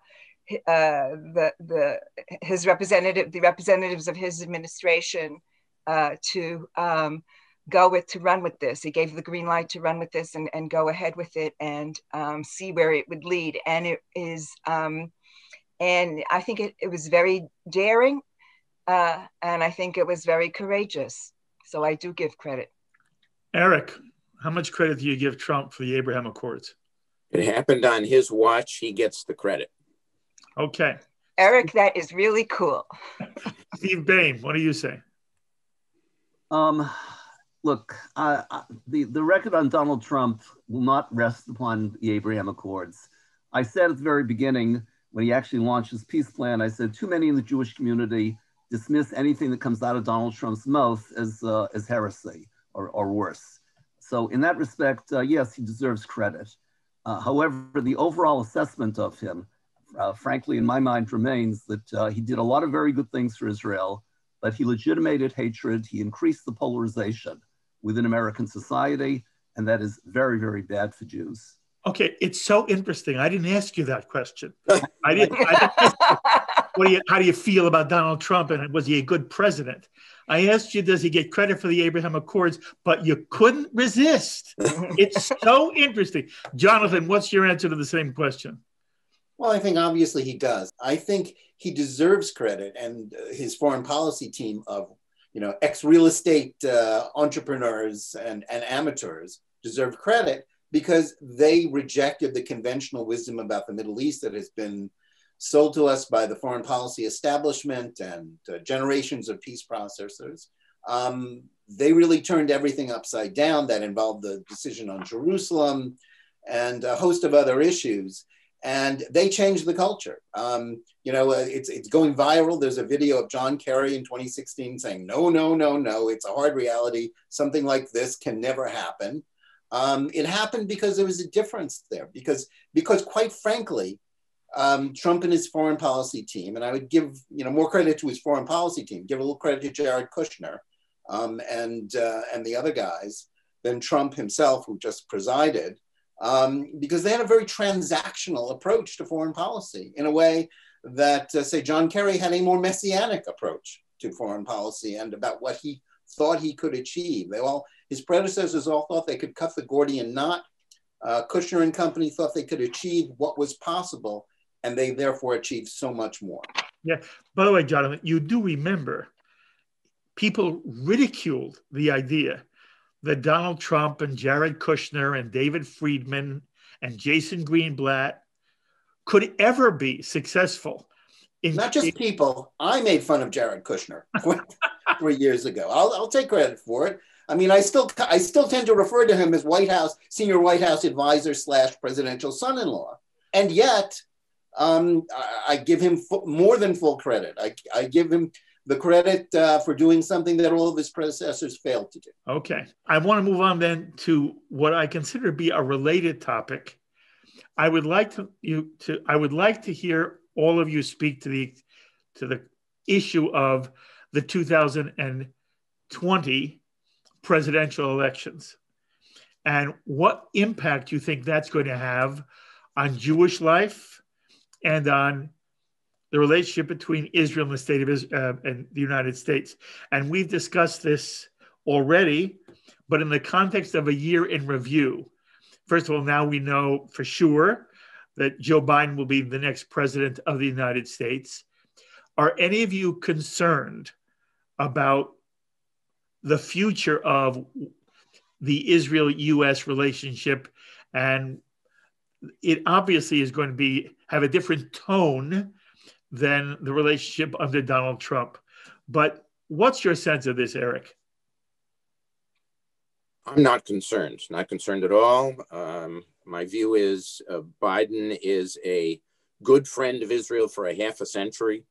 uh, the the his representative, the representatives of his administration, uh, to um, go with to run with this. He gave the green light to run with this and, and go ahead with it and um, see where it would lead. And it is, um, and I think it, it was very daring, uh, and I think it was very courageous. So I do give credit. Eric, how much credit do you give Trump for the Abraham Accords? It happened on his watch. He gets the credit. Okay. Eric, that is really cool. Steve Bayme, what do you say? Um, look, uh, the, the record on Donald Trump will not rest upon the Abraham Accords. I said at the very beginning, when he actually launched his peace plan, I said too many in the Jewish community dismiss anything that comes out of Donald Trump's mouth as, uh, as heresy or, or worse. So, in that respect, uh, yes, he deserves credit. Uh, however, the overall assessment of him, uh, frankly, in my mind, remains that uh, he did a lot of very good things for Israel, but he legitimated hatred, he increased the polarization within American society, and that is very, very bad for Jews. Okay, it's so interesting. I didn't ask you that question. I didn't. I didn't what do you, how do you feel about Donald Trump and was he a good president? I asked you, does he get credit for the Abraham Accords? But you couldn't resist. it's so interesting. Jonathan, what's your answer to the same question? Well, I think obviously he does. I think he deserves credit, and his foreign policy team of you know, ex real estate uh, entrepreneurs and, and amateurs deserve credit because they rejected the conventional wisdom about the Middle East that has been sold to us by the foreign policy establishment and uh, generations of peace processors. Um, they really turned everything upside down. That involved the decision on Jerusalem and a host of other issues and they changed the culture. Um, you know, uh, it's it's going viral. There's a video of John Kerry in 2016 saying, "No, no, no, no. It's a hard reality. Something like this can never happen." Um, it happened because there was a difference there. Because because quite frankly, um, Trump and his foreign policy team, and I would give you know more credit to his foreign policy team. Give a little credit to Jared Kushner um, and uh, and the other guys than Trump himself, who just presided um, because they had a very transactional approach to foreign policy in a way that, uh, say, John Kerry had a more messianic approach to foreign policy and about what he thought he could achieve. They all, his predecessors all thought they could cut the Gordian knot. Uh, Kushner and company thought they could achieve what was possible, and they therefore achieved so much more. Yeah. By the way, Jonathan, you do remember people ridiculed the idea that Donald Trump and Jared Kushner and David Friedman and Jason Greenblatt could ever be successful. In Not just people. I made fun of Jared Kushner three years ago. I'll, I'll take credit for it. I mean, I still I still tend to refer to him as White House senior White House advisor slash presidential son-in-law, and yet um, I, I, give him more than full credit. I, I give him the credit uh, for doing something that all of his predecessors failed to do. Okay. I want to move on then to what I consider to be a related topic. I would like to you to I would like to hear all of you speak to the to the issue of the 2020 presidential elections and what impact you think that's going to have on Jewish life and on the relationship between Israel and the state of Israel uh, and the United States. And we've discussed this already, but in the context of a year in review. First of all, now we know for sure that Joe Biden will be the next president of the United States. Are any of you concerned about the future of the Israel US relationship? And it obviously is going to be have a different tone than the relationship under Donald Trump. But what's your sense of this, Eric? I'm not concerned, not concerned at all. Um, my view is uh, Biden is a good friend of Israel for a half a century.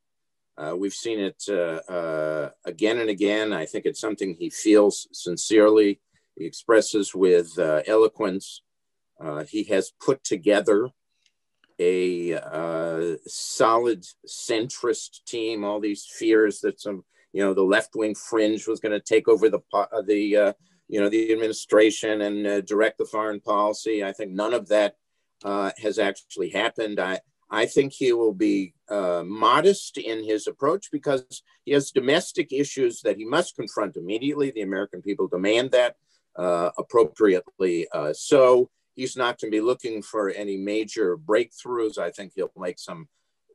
Uh, we've seen it uh, uh again and again. I think it's something he feels sincerely. He expresses with uh, eloquence. Uh, he has put together a uh, solid centrist team. All these fears that some, you know, the left wing fringe was going to take over the uh, the uh, you know the administration and uh, direct the foreign policy. I think none of that uh, has actually happened. I I think he will be uh, modest in his approach because he has domestic issues that he must confront immediately. The American people demand that appropriately. so he's not going to be looking for any major breakthroughs. I think he'll make some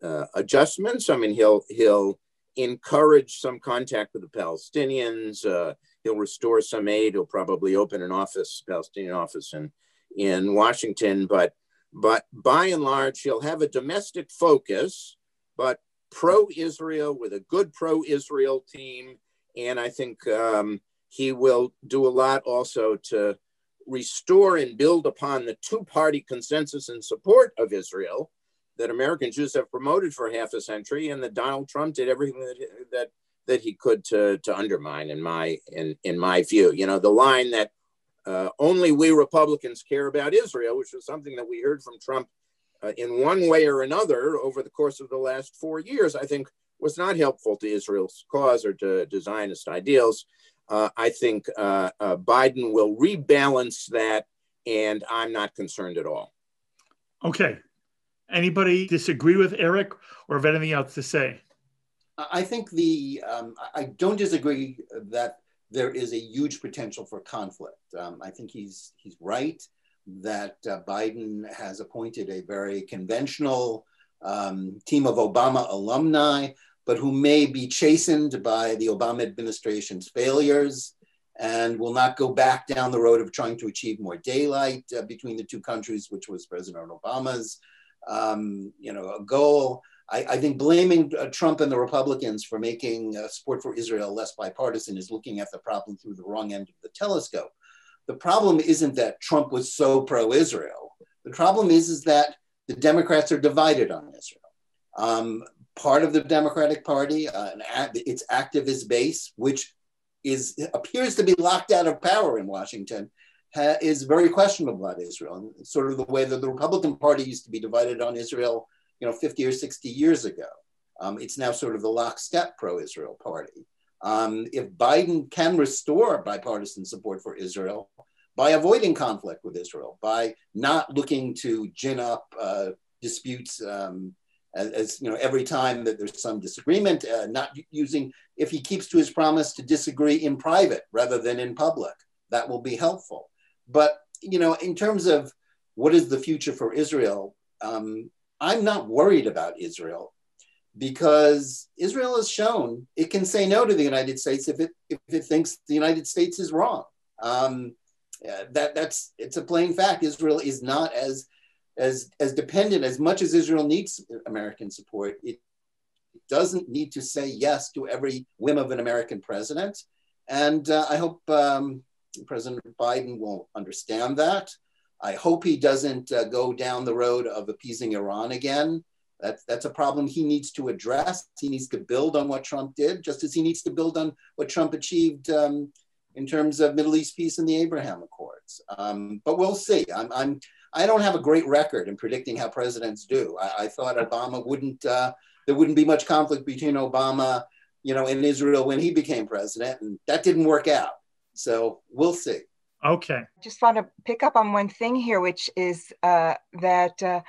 uh, adjustments. I mean, he'll he'll encourage some contact with the Palestinians. Uh, he'll restore some aid. He'll probably open an office, Palestinian office in in Washington. But but by and large, he'll have a domestic focus, but pro-Israel with a good pro-Israel team. And I think um, he will do a lot also to restore and build upon the two party consensus in support of Israel that American Jews have promoted for half a century, and that Donald Trump did everything that, that, that he could to, to undermine, in my, in, in my view. You know, the line that uh, only we Republicans care about Israel, which was something that we heard from Trump uh, in one way or another over the course of the last four years, I think was not helpful to Israel's cause or to, to Zionist ideals uh, I think uh, uh, Biden will rebalance that, and I'm not concerned at all. Okay. Anybody disagree with Eric or have anything else to say? I think the um, I don't disagree that there is a huge potential for conflict. Um, I think he's he's right that uh, Biden has appointed a very conventional um, team of Obama alumni but who may be chastened by the Obama administration's failures and will not go back down the road of trying to achieve more daylight uh, between the two countries, which was President Obama's, um, you know, a goal. I, I think blaming uh, Trump and the Republicans for making uh, support for Israel less bipartisan is looking at the problem through the wrong end of the telescope. The problem isn't that Trump was so pro-Israel. The problem is, is that the Democrats are divided on Israel. Um, part of the Democratic Party, uh, its activist base, which is appears to be locked out of power in Washington, ha, is very questionable about Israel. And sort of the way that the Republican Party used to be divided on Israel, you know, 50 or 60 years ago. Um, it's now sort of the lockstep pro-Israel party. Um, if Biden can restore bipartisan support for Israel, by avoiding conflict with Israel, by not looking to gin up uh, disputes um, as, you know every time that there's some disagreement, uh, not using if he keeps to his promise to disagree in private rather than in public, that will be helpful. But you know, in terms of what is the future for Israel, um, I'm not worried about Israel because Israel has shown it can say no to the United States if it if it thinks the United States is wrong. Um, that that's it's a plain fact. Israel is not as as as dependent as much as Israel needs American support. It doesn't need to say yes to every whim of an American president, and uh, I hope um, President Biden will understand that. I hope he doesn't uh, go down the road of appeasing Iran again. That's, that's a problem he needs to address. He needs to build on what Trump did, just as he needs to build on what Trump achieved um, in terms of Middle East peace and the Abraham Accords. Um, but we'll see. I'm, I'm, I don't have a great record in predicting how presidents do. I, I thought Obama wouldn't, uh, there wouldn't be much conflict between Obama, you know, and Israel when he became president, and that didn't work out. So we'll see. Okay. Just want to pick up on one thing here, which is uh, that uh,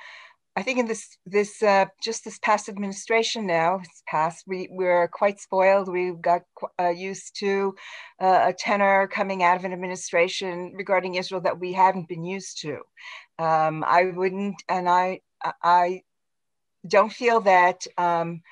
I think in this this uh, just this past administration now, it's past, we we're quite spoiled. We got uh, used to uh, a tenor coming out of an administration regarding Israel that we haven't been used to. Um, I wouldn't, and I I don't feel that um,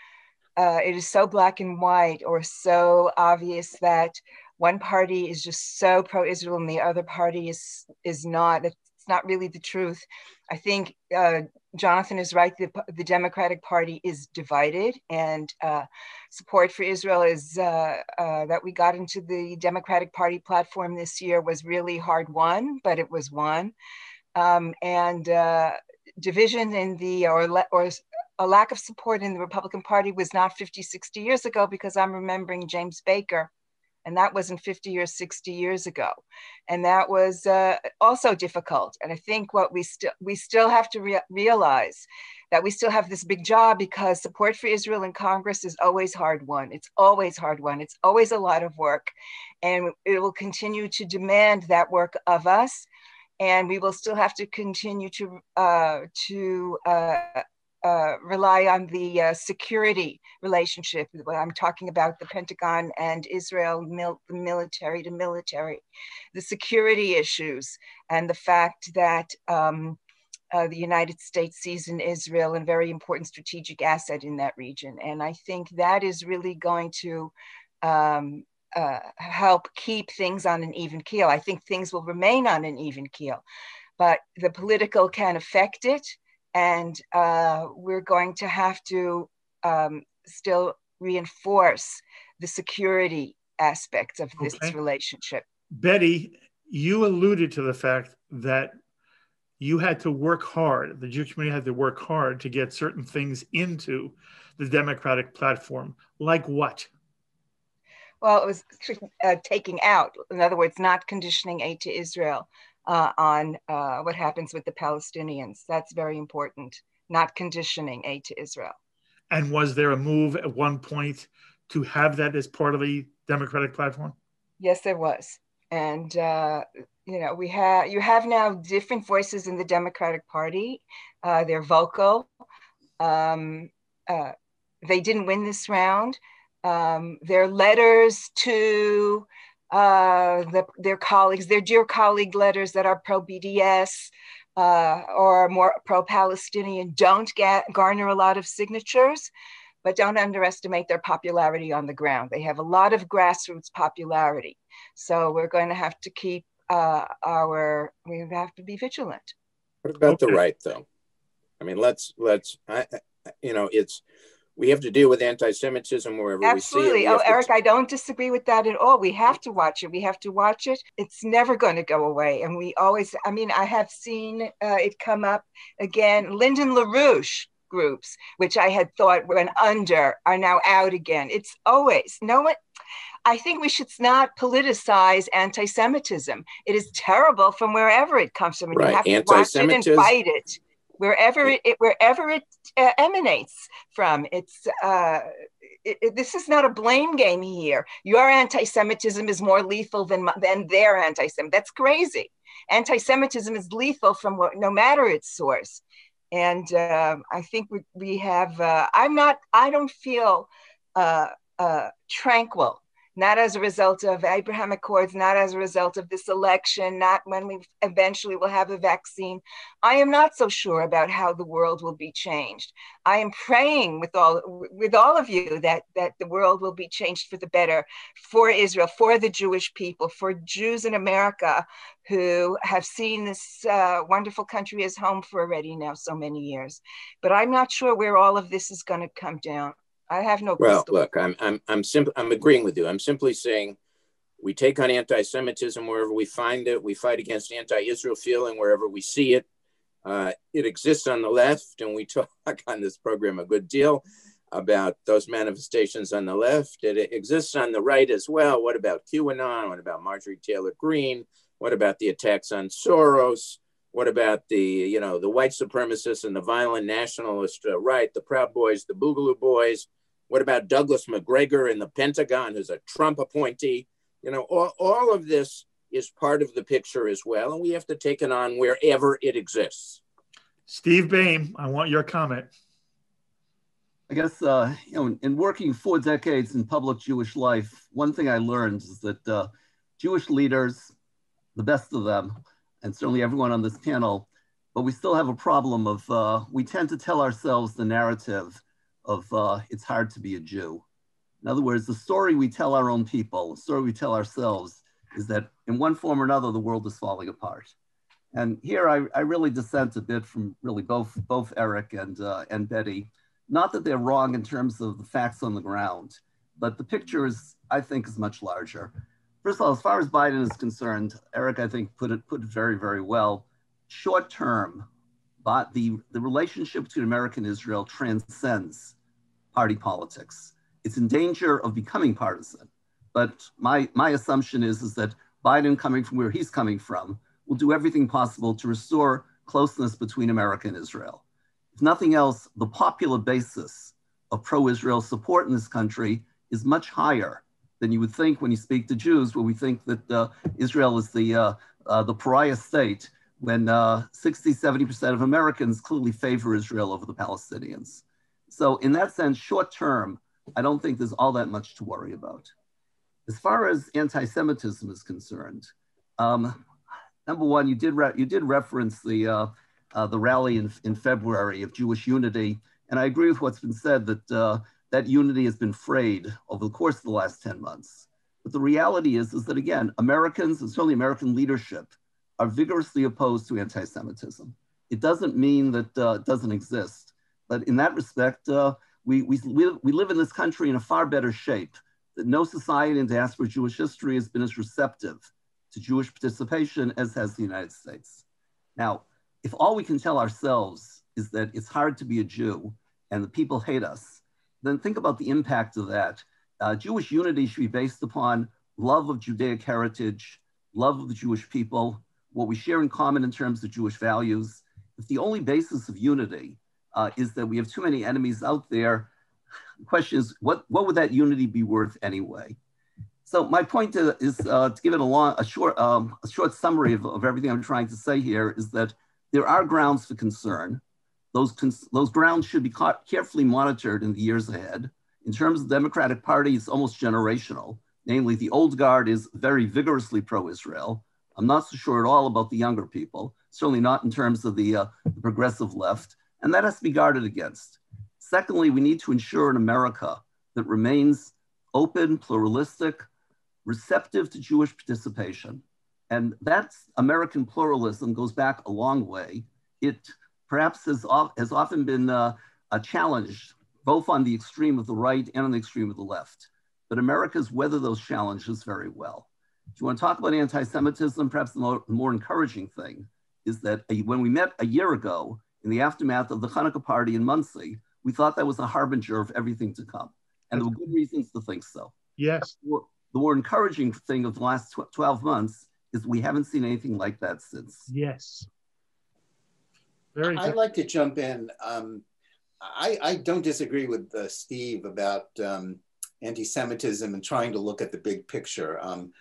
uh, it is so black and white or so obvious that one party is just so pro-Israel and the other party is is not. It's not really the truth. I think uh, Jonathan is right. The, the, Democratic Party is divided, and uh, support for Israel is uh, uh, that we got into the Democratic Party platform this year was really hard won, but it was won. Um, and uh, division in the or or a lack of support in the Republican Party was not 50, 60 years ago because I'm remembering James Baker and that wasn't 50 or 60 years ago. And that was uh, also difficult. And i think what we still we still have to re- realize that we still have this big job because support for israel in congress is always hard won. It's always hard won. It's always a lot of work. And it will continue to demand that work of us and we will still have to continue to uh, to uh, uh, rely on the uh, security relationship. I'm talking about the Pentagon and Israel, mil- military to military, the security issues, and the fact that um, uh, the United States sees in Israel a very important strategic asset in that region. And I think that is really going to um, uh, help keep things on an even keel. I think things will remain on an even keel, but the political can affect it and uh, we're going to have to um, still reinforce the security aspects of this okay. relationship. Betty, you alluded to the fact that you had to work hard, the Jewish community had to work hard to get certain things into the Democratic platform. Like what? Well, it was uh, taking out, in other words, not conditioning aid to Israel, uh, on uh, what happens with the Palestinians. That's very important, not conditioning aid to Israel. And was there a move at one point to have that as part of the Democratic platform? Yes, there was. And, uh, you know, we have, you have now different voices in the Democratic Party. Uh, they're vocal. Um, uh, they didn't win this round. Um, their letters to uh, the, their colleagues, their dear colleague letters that are pro BDS uh, or more pro Palestinian don't get, garner a lot of signatures, but don't underestimate their popularity on the ground. They have a lot of grassroots popularity. So we're going to have to keep uh, our, we have to be vigilant. What about okay. the right, though? I mean, let's, let's, I, you know, it's, we have to deal with anti-Semitism wherever Absolutely. we see it. Absolutely. Oh, Eric, I don't disagree with that at all. We have to watch it. We have to watch it. It's never going to go away. And we always, I mean, I have seen uh, it come up again. Lyndon LaRouche groups, which I had thought went under, are now out again. It's always, no one, I think we should not politicize anti-Semitism. It is terrible from wherever it comes from. Right. You have to watch it and fight it wherever it, wherever it uh, emanates from. It's uh, it, it, this is not a blame game here. Your anti-Semitism is more lethal than than their anti-Semitism. That's crazy. Anti-Semitism is lethal from what, no matter its source. And uh, I think we, we have. Uh, I'm not. I don't feel uh, uh tranquil not as a result of Abraham Accords, not as a result of this election, not when we eventually will have a vaccine. I am not so sure about how the world will be changed. I am praying with all with all of you that that the world will be changed for the better for Israel, for the Jewish people, for Jews in America who have seen this uh, wonderful country as home for already now so many years. But I'm not sure where all of this is going to come down. I have no. Well, crystal. look, I'm I'm I'm simply I'm agreeing with you. I'm simply saying we take on anti-Semitism wherever we find it. We fight against anti-Israel feeling wherever we see it. Uh, it exists on the left, and we talk on this program a good deal about those manifestations on the left. It exists on the right as well. What about QAnon? What about Marjorie Taylor Greene? What about the attacks on Soros? What about the, you know, the white supremacists and the violent nationalist uh, right, the Proud Boys, the Boogaloo Boys, what about Douglas Macgregor in the Pentagon, who's a Trump appointee? You know, all, all of this is part of the picture as well, and we have to take it on wherever it exists. Steve Bayme, I want your comment. I guess, uh, you know, in working four decades in public Jewish life, one thing I learned is that uh, Jewish leaders, the best of them, and certainly everyone on this panel, but we still have a problem of uh, we tend to tell ourselves the narrative of uh, it's hard to be a Jew. In other words, the story we tell our own people, the story we tell ourselves is that in one form or another, the world is falling apart. And here I, I really dissent a bit from really both, both Eric and, uh, and Betty. Not that they're wrong in terms of the facts on the ground, but the picture is, I think, is much larger. First of all, as far as Biden is concerned, Eric, I think, put it, put it very, very well. Short term, but the, the relationship between America and Israel transcends party politics. It's in danger of becoming partisan. But my, my assumption is, is that Biden, coming from where he's coming from, will do everything possible to restore closeness between America and Israel. If nothing else, the popular basis of pro Israel support in this country is much higher than you would think when you speak to Jews, where we think that uh, Israel is the, uh, uh, the pariah state, when uh, 60, 70% of Americans clearly favor Israel over the Palestinians. So in that sense, short term, I don't think there's all that much to worry about. As far as anti-Semitism is concerned, um, number one, you did you did reference the uh, the rally in, in February of Jewish unity, and I agree with what's been said that that unity has been frayed over the course of the last 10 months. But the reality is, is that again, Americans and certainly American leadership are vigorously opposed to anti-Semitism. It doesn't mean that uh, it doesn't exist. But in that respect, uh, we, we, we live in this country in a far better shape. That no society in diaspora Jewish history has been as receptive to Jewish participation as has the United States. Now, if all we can tell ourselves is that it's hard to be a Jew and the people hate us, then think about the impact of that. Uh, Jewish unity should be based upon love of Judaic heritage, love of the Jewish people, what we share in common in terms of Jewish values. If the only basis of unity uh, is that we have too many enemies out there. The question is, what, what would that unity be worth anyway? So my point is uh, to give it a long, a short, um, a short summary of, of everything I'm trying to say here is that there are grounds for concern. Those, those grounds should be carefully monitored in the years ahead. In terms of the Democratic Party, it's almost generational. Namely, the old guard is very vigorously pro-Israel. I'm not so sure at all about the younger people, certainly not in terms of the, uh, the progressive left and that has to be guarded against. Secondly, we need to ensure an America that remains open, pluralistic, receptive to Jewish participation. And that's American pluralism goes back a long way. It perhaps has, has often been uh, a challenge, both on the extreme of the right and on the extreme of the left. But America's weathered those challenges very well. If you want to talk about anti-Semitism, perhaps the more, more encouraging thing is that a, when we met a year ago, in the aftermath of the Hanukkah party in Monsey, we thought that was a harbinger of everything to come. And there were good reasons to think so. Yes. The more encouraging thing of the last 12 months is we haven't seen anything like that since. Yes. Very I'd like to jump in. Um, I, I don't disagree with uh, Steve about um, anti-Semitism and trying to look at the big picture. Um,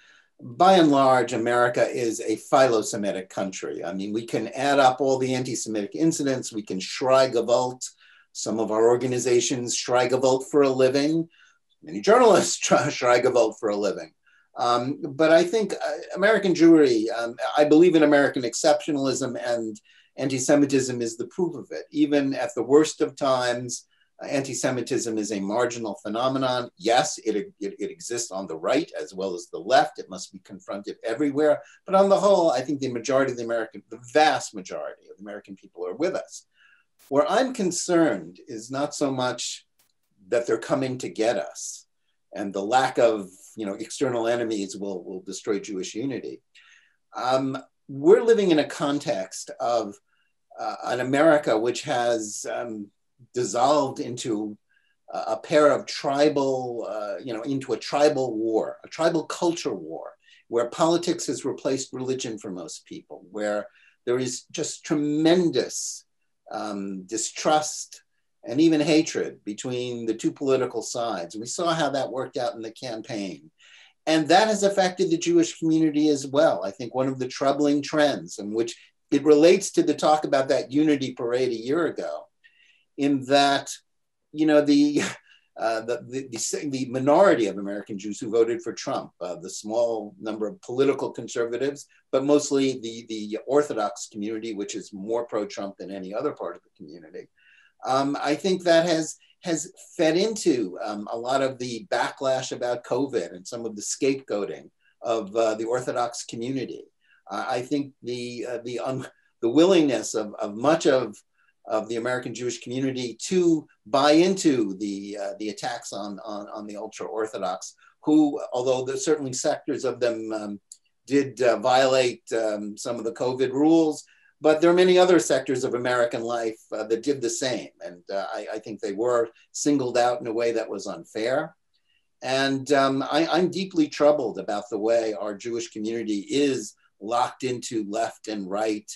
by and large, America is a philo-Semitic country. I mean, we can add up all the anti-Semitic incidents. We can Schreigewalt. Some of our organizations Schreigewalt for a living. Many journalists Schreigewalt for a living. Um, but I think uh, American Jewry, um, I believe in American exceptionalism and anti-Semitism is the proof of it. Even at the worst of times, uh, anti-Semitism is a marginal phenomenon. Yes, it, it, it, exists on the right as well as the left. It must be confronted everywhere. But on the whole, I think the majority of the American, the vast majority of the American people are with us. Where I'm concerned is not so much that they're coming to get us and the lack of you know, external enemies will, will destroy Jewish unity. Um, we're living in a context of uh, an America which has um, dissolved into a pair of tribal, uh, you know, into a tribal war, a tribal culture war, where politics has replaced religion for most people, where there is just tremendous um, distrust and even hatred between the two political sides. We saw how that worked out in the campaign. And that has affected the Jewish community as well. I think one of the troubling trends, in which it relates to the talk about that unity parade a year ago, in that, you know, the, uh, the, the, the, minority of American Jews who voted for Trump, uh, the small number of political conservatives, but mostly the, the Orthodox community, which is more pro Trump than any other part of the community. Um, I think that has has fed into um, a lot of the backlash about COVID and some of the scapegoating of uh, the Orthodox community. Uh, I think the uh, the un- the willingness of, of much of of the American Jewish community to buy into the uh, the attacks on on, on the ultra Orthodox, who although there's certainly sectors of them um, did uh, violate um, some of the COVID rules, but there are many other sectors of American life uh, that did the same. And uh, I, I, think they were singled out in a way that was unfair. And um, I, I'm deeply troubled about the way our Jewish community is locked into left and right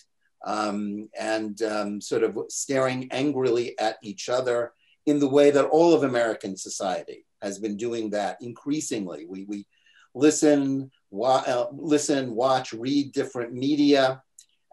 um, and um, sort of staring angrily at each other in the way that all of American society has been doing that increasingly. We, we listen, wa- uh, listen, watch, read different media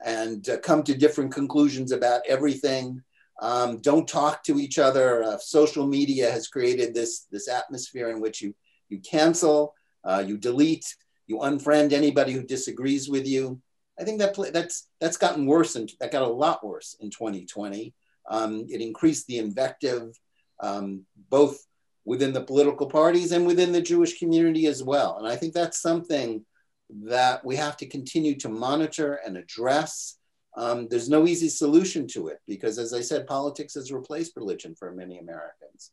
and uh, come to different conclusions about everything. Um, don't talk to each other. Uh, social media has created this, this atmosphere in which you, you cancel, uh, you delete, you unfriend anybody who disagrees with you. I think that that's, that's gotten worse and that got a lot worse in 2020. Um, it increased the invective, um, both within the political parties and within the Jewish community as well. And I think that's something that we have to continue to monitor and address. Um, there's no easy solution to it because, as I said, politics has replaced religion for many Americans.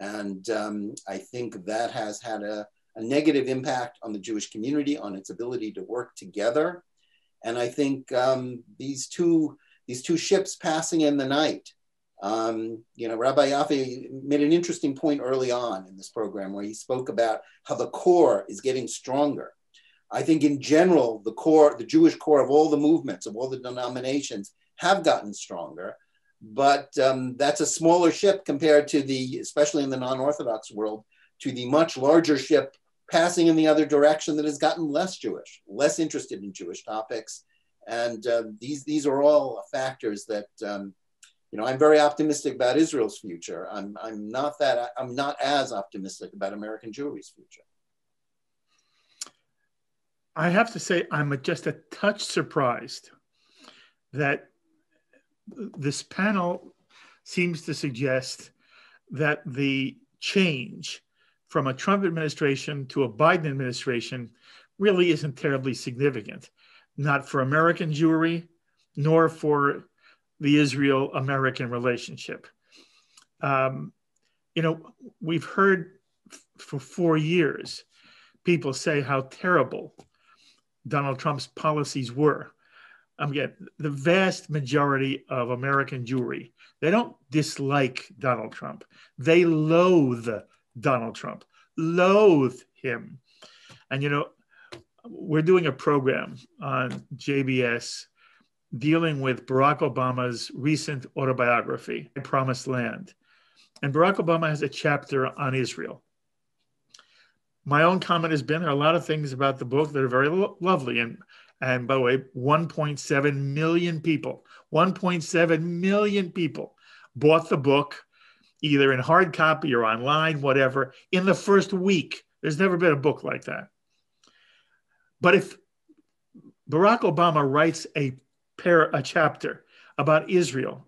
And um, I think that has had a, a, negative impact on the Jewish community, on its ability to work together. And I think um, these two these two ships passing in the night. Um, you know, Rabbi Yoffie made an interesting point early on in this program where he spoke about how the core is getting stronger I think in general, the core, the Jewish core of all the movements, of all the denominations have gotten stronger. But um, that's a smaller ship compared to the, especially in the non Orthodox world, to the much larger ship passing in the other direction that has gotten less Jewish, less interested in Jewish topics. And uh, these, these are all factors that, um, you know, I'm very optimistic about Israel's future. I'm, I'm not that, I'm not as optimistic about American Jewry's future. I have to say, I'm just a touch surprised that this panel seems to suggest that the change from a Trump administration to a Biden administration really isn't terribly significant, not for American Jewry, nor for the Israel American relationship. Um, you know, we've heard f- for four years people say how terrible Donald Trump's policies were. I'm again, the vast majority of American Jewry, they don't dislike Donald Trump. They loathe Donald Trump, loathe him. And, you know, we're doing a program on JBS dealing with Barack Obama's recent autobiography, Promised Land. And Barack Obama has a chapter on Israel. My own comment has been there are a lot of things about the book that are very lo- lovely. And, and by the way, 1.7 million people, 1.7 million people bought the book either in hard copy or online, whatever, in the first week. There's never been a book like that. But if Barack Obama writes a pair, a chapter about Israel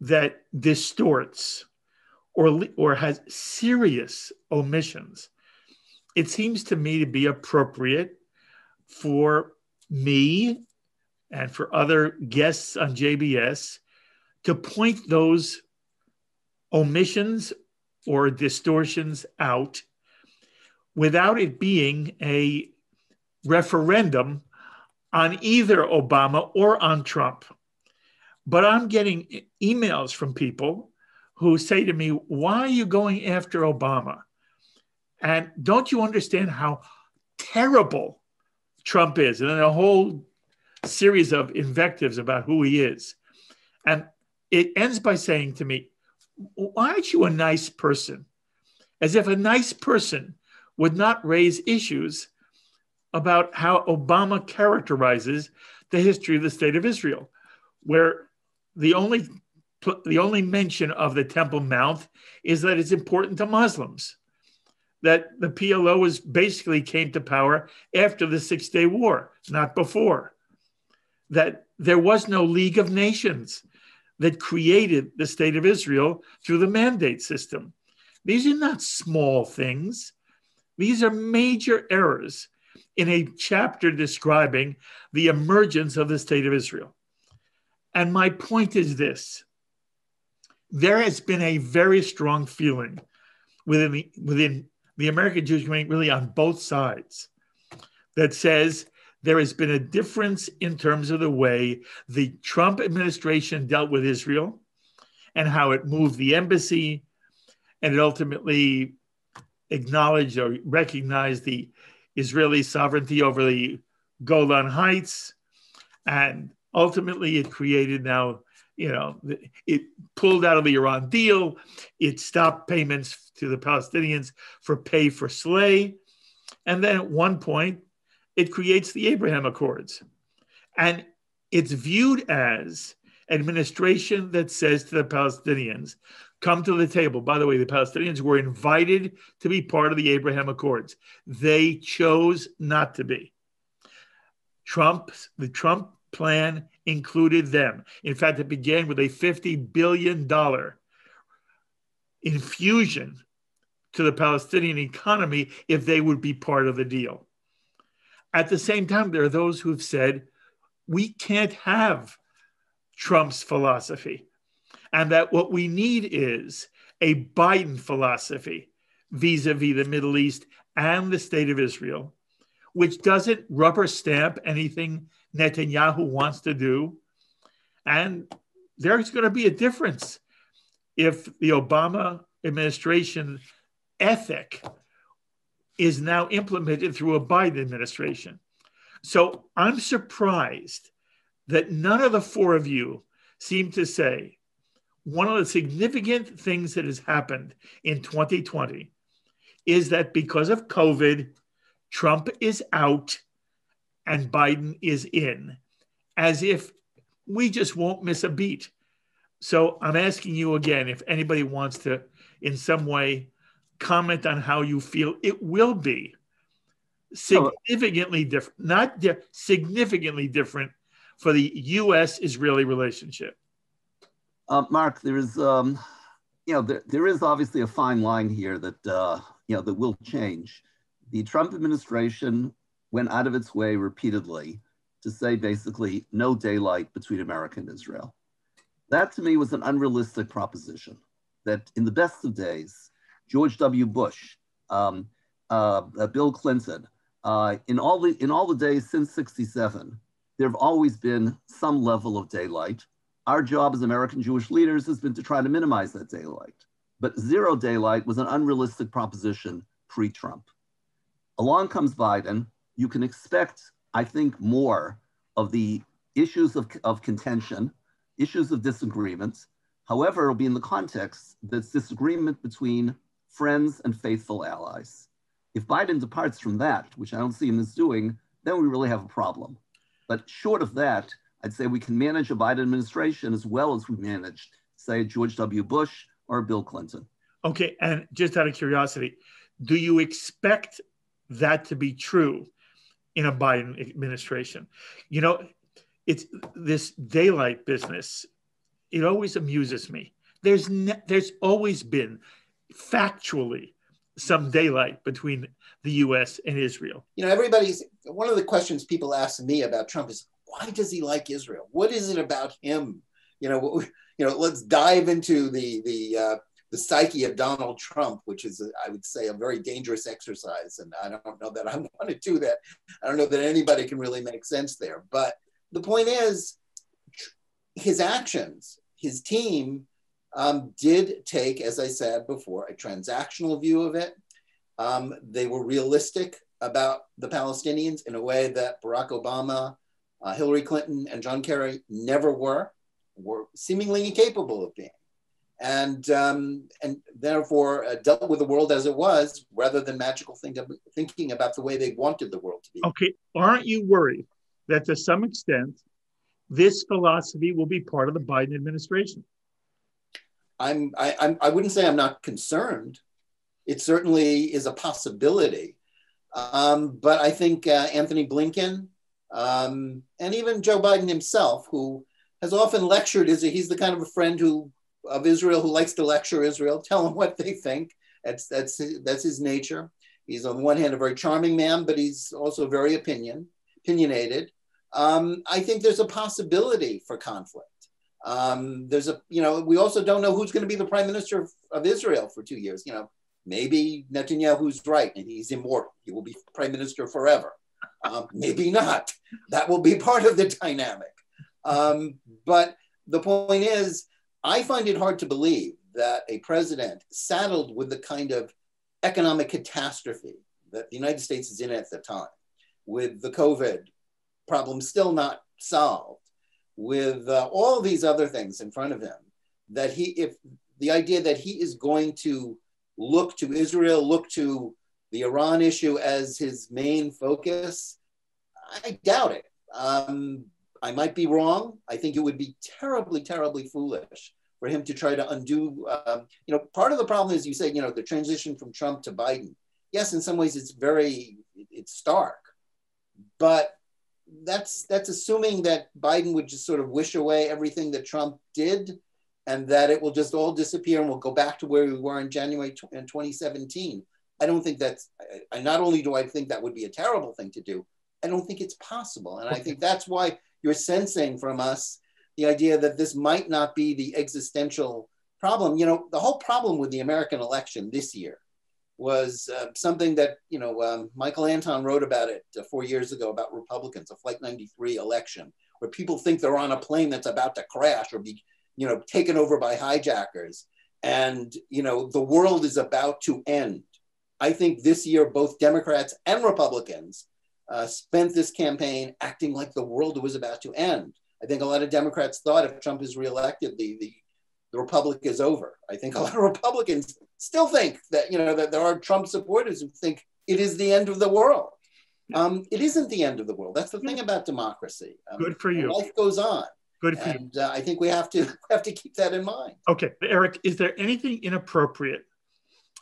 that distorts or, or has serious omissions, it seems to me to be appropriate for me and for other guests on JBS to point those omissions or distortions out without it being a referendum on either Obama or on Trump. But I'm getting emails from people who say to me, Why are you going after Obama? And don't you understand how terrible Trump is? And then a whole series of invectives about who he is. And it ends by saying to me, Why aren't you a nice person? As if a nice person would not raise issues about how Obama characterizes the history of the state of Israel, where the only the only mention of the Temple Mount is that it's important to Muslims. That the PLO was basically came to power after the Six Day War, not before. That there was no League of Nations that created the state of Israel through the mandate system. These are not small things. These are major errors in a chapter describing the emergence of the state of Israel. And my point is this there has been a very strong feeling within the, within the American Jewish community, really on both sides, that says there has been a difference in terms of the way the Trump administration dealt with Israel and how it moved the embassy and it ultimately acknowledged or recognized the Israeli sovereignty over the Golan Heights. And ultimately, it created now, you know, it pulled out of the Iran deal. It stopped payments to the Palestinians for pay for slay. And then at one point, it creates the Abraham Accords. And it's viewed as administration that says to the Palestinians, come to the table. By the way, the Palestinians were invited to be part of the Abraham Accords. They chose not to be. Trump, the Trump plan included them. In fact, it began with a $50 billion infusion to the Palestinian economy if they would be part of the deal. At the same time, there are those who've said, we can't have Trump's philosophy and that what we need is a Biden philosophy vis a vis the Middle East and the state of Israel, which doesn't rubber stamp anything Netanyahu wants to do. And there's going to be a difference if the Obama administration ethic is now implemented through a Biden administration. So I'm surprised that none of the four of you seem to say one of the significant things that has happened in 2020 is that because of COVID, Trump is out and Biden is in, as if we just won't miss a beat. So I'm asking you again if anybody wants to, in some way, comment on how you feel it will be significantly different, not di- significantly different for the US Israeli relationship. Uh, Mark, there is, um, you know, there, there is obviously a fine line here that, uh, you know, that will change. The Trump administration went out of its way repeatedly to say basically no daylight between America and Israel. That to me was an unrealistic proposition that in the best of days, George W. Bush, um, uh, uh, Bill Clinton, uh, in, all the, in all the days since 67, there have always been some level of daylight our job as American Jewish leaders has been to try to minimize that daylight. But zero daylight was an unrealistic proposition pre Trump. Along comes Biden. You can expect, I think, more of the issues of, of contention, issues of disagreement However, it'll be in the context that's disagreement between friends and faithful allies. If Biden departs from that, which I don't see him as doing, then we really have a problem. But short of that, I'd say we can manage a Biden administration as well as we managed, say, George W. Bush or Bill Clinton. Okay, and just out of curiosity, do you expect that to be true in a Biden administration? You know, it's this daylight business. It always amuses me. There's ne- there's always been factually some daylight between the U.S. and Israel. You know, everybody's one of the questions people ask me about Trump is why does he like Israel? What is it about him? You know, you know. Let's dive into the the uh, the psyche of Donald Trump, which is, I would say, a very dangerous exercise. And I don't know that I want to do that. I don't know that anybody can really make sense there. But the point is, his actions, his team um, did take, as I said before, a transactional view of it. Um, they were realistic about the Palestinians in a way that Barack Obama, uh, Hillary Clinton, and John Kerry never were, were seemingly incapable of being. And, um, and therefore uh, dealt with the world as it was rather than magical think of, thinking about the way they wanted the world to be. Okay, aren't you worried that to some extent this philosophy will be part of the Biden administration? I'm, I, I'm, I wouldn't say I'm not concerned. It certainly is a possibility. Um, but I think uh, Antony Blinken um, and even Joe Biden himself, who has often lectured, is he's the kind of a friend who of Israel who likes to lecture Israel, tell them what they think. That's that's that's his nature. He's on the one hand a very charming man, but he's also very opinion opinionated. Um, I think there's a possibility for conflict. Um, there's a, you know, we also don't know who's going to be the prime minister of, of Israel for two years. You know, maybe Netanyahu's right and he's immortal. He will be prime minister forever. Um, maybe not. That will be part of the dynamic. Um, but the point is, I find it hard to believe that a president saddled with the kind of economic catastrophe that the United States is in at the time, with the COVID problem still not solved, with uh, all these other things in front of him, that he, if the idea that he is going to look to Israel, look to the Iran issue as his main focus, I doubt it. Um, I might be wrong. I think it would be terribly, terribly foolish for him to try to undo. Um, you know, part of the problem is you say, you know, the transition from Trump to Biden. Yes, in some ways it's very, it's stark, but that's that's assuming that Biden would just sort of wish away everything that Trump did, and that it will just all disappear and we'll go back to where we were in January in 2017. I don't think that's. I, not only do I think that would be a terrible thing to do, I don't think it's possible, and I think that's why you're sensing from us the idea that this might not be the existential problem. You know, the whole problem with the American election this year was uh, something that you know um, Michael Anton wrote about it uh, four years ago about Republicans, a Flight 93 election, where people think they're on a plane that's about to crash or be you know taken over by hijackers, and you know the world is about to end. I think this year both Democrats and Republicans uh, spent this campaign acting like the world was about to end. I think a lot of Democrats thought if Trump is reelected, the, the the republic is over. I think a lot of Republicans still think that you know that there are Trump supporters who think it is the end of the world. Um, it isn't the end of the world. That's the thing about democracy. Um, Good for you. Life goes on. Good for and, you. Uh, I think we have to have to keep that in mind. Okay, Eric, is there anything inappropriate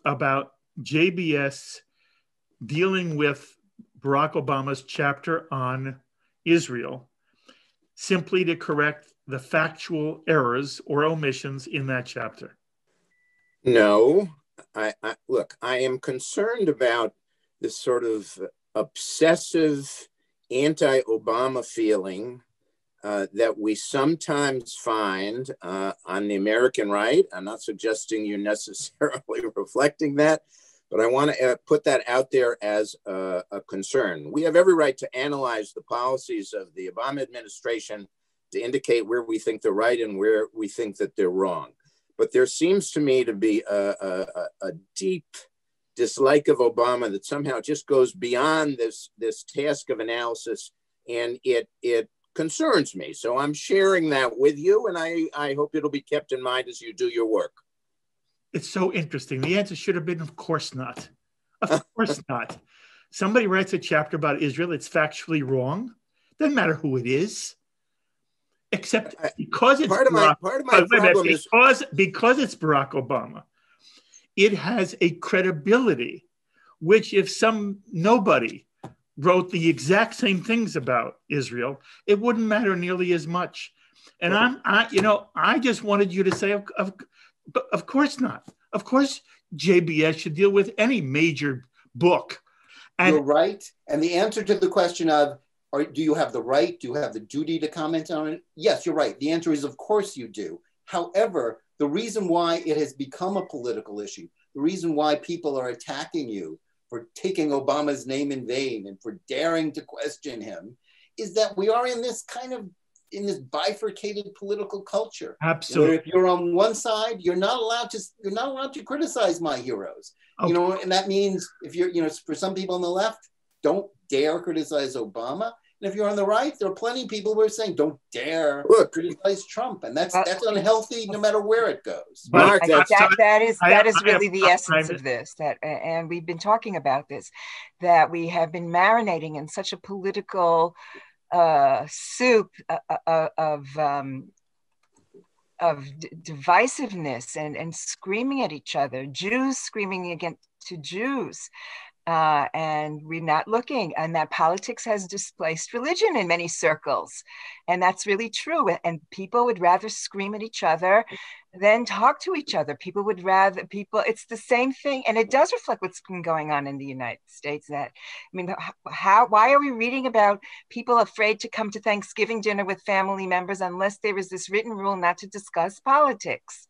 about JBS dealing with Barack Obama's chapter on Israel simply to correct the factual errors or omissions in that chapter? No. I, I look, I am concerned about this sort of obsessive anti Obama feeling uh, that we sometimes find uh, on the American right. I'm not suggesting you're necessarily reflecting that, but I want to put that out there as a, a, concern. We have every right to analyze the policies of the Obama administration to indicate where we think they're right and where we think that they're wrong. But there seems to me to be a, a, a deep dislike of Obama that somehow just goes beyond this, this task of analysis and it, it concerns me. So I'm sharing that with you, and I, I hope it'll be kept in mind as you do your work. It's so interesting. The answer should have been, of course not. Of course not. Somebody writes a chapter about Israel, it's factually wrong. Doesn't matter who it is. Except because it's part of my, part of my problem is because, because it's Barack Obama, it has a credibility, which if some nobody wrote the exact same things about Israel, it wouldn't matter nearly as much. And I'm, I, you know, I just wanted you to say, of, of, of course not. Of course, JBS should deal with any major book. And You're right. And the answer to the question of, are, do you have the right? Do you have the duty to comment on it? Yes, you're right. The answer is, of course you do. However, the reason why it has become a political issue, the reason why people are attacking you for taking Obama's name in vain and for daring to question him is that we are in this kind of in this bifurcated political culture. Absolutely. Where if you're on one side, you're not allowed to you're not allowed to criticize my heroes. Okay. You know, and that means if you're, you know, for some people on the left, don't dare criticize Obama. And if you're on the right, there are plenty of people who are saying, "Don't dare Look, criticize Trump," and that's uh, that's unhealthy, no matter where it goes. Mark, that, that is that is really the essence of this. That and we've been talking about this, that we have been marinating in such a political uh, soup uh, uh, uh of um, of divisiveness and and screaming at each other, Jews screaming against to Jews uh, and we're not looking and that politics has displaced religion in many circles and that's really true and people would rather scream at each other than talk to each other people would rather people it's the same thing and it does reflect what's been going on in the united states that i mean how why are we reading about people afraid to come to thanksgiving dinner with family members unless there is this written rule not to discuss politics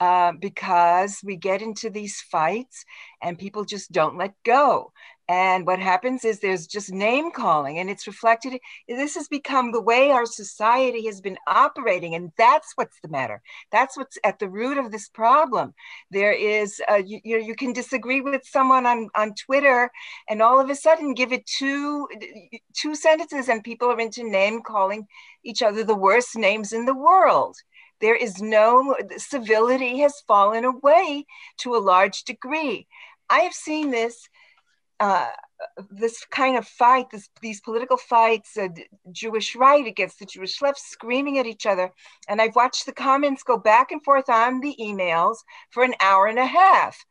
uh, because we get into these fights and people just don't let go. And what happens is there's just name calling, and it's reflected. This has become the way our society has been operating, and that's what's the matter. That's what's at the root of this problem. There is, uh, you, you, you can disagree with someone on, on Twitter, and all of a sudden give it two two sentences, and people are into name calling each other the worst names in the world. There is no civility has fallen away to a large degree. I have seen this. Uh, this kind of fight, this, these political fights, uh, Jewish right against the Jewish left, screaming at each other. And I've watched the comments go back and forth on the emails for an hour and a half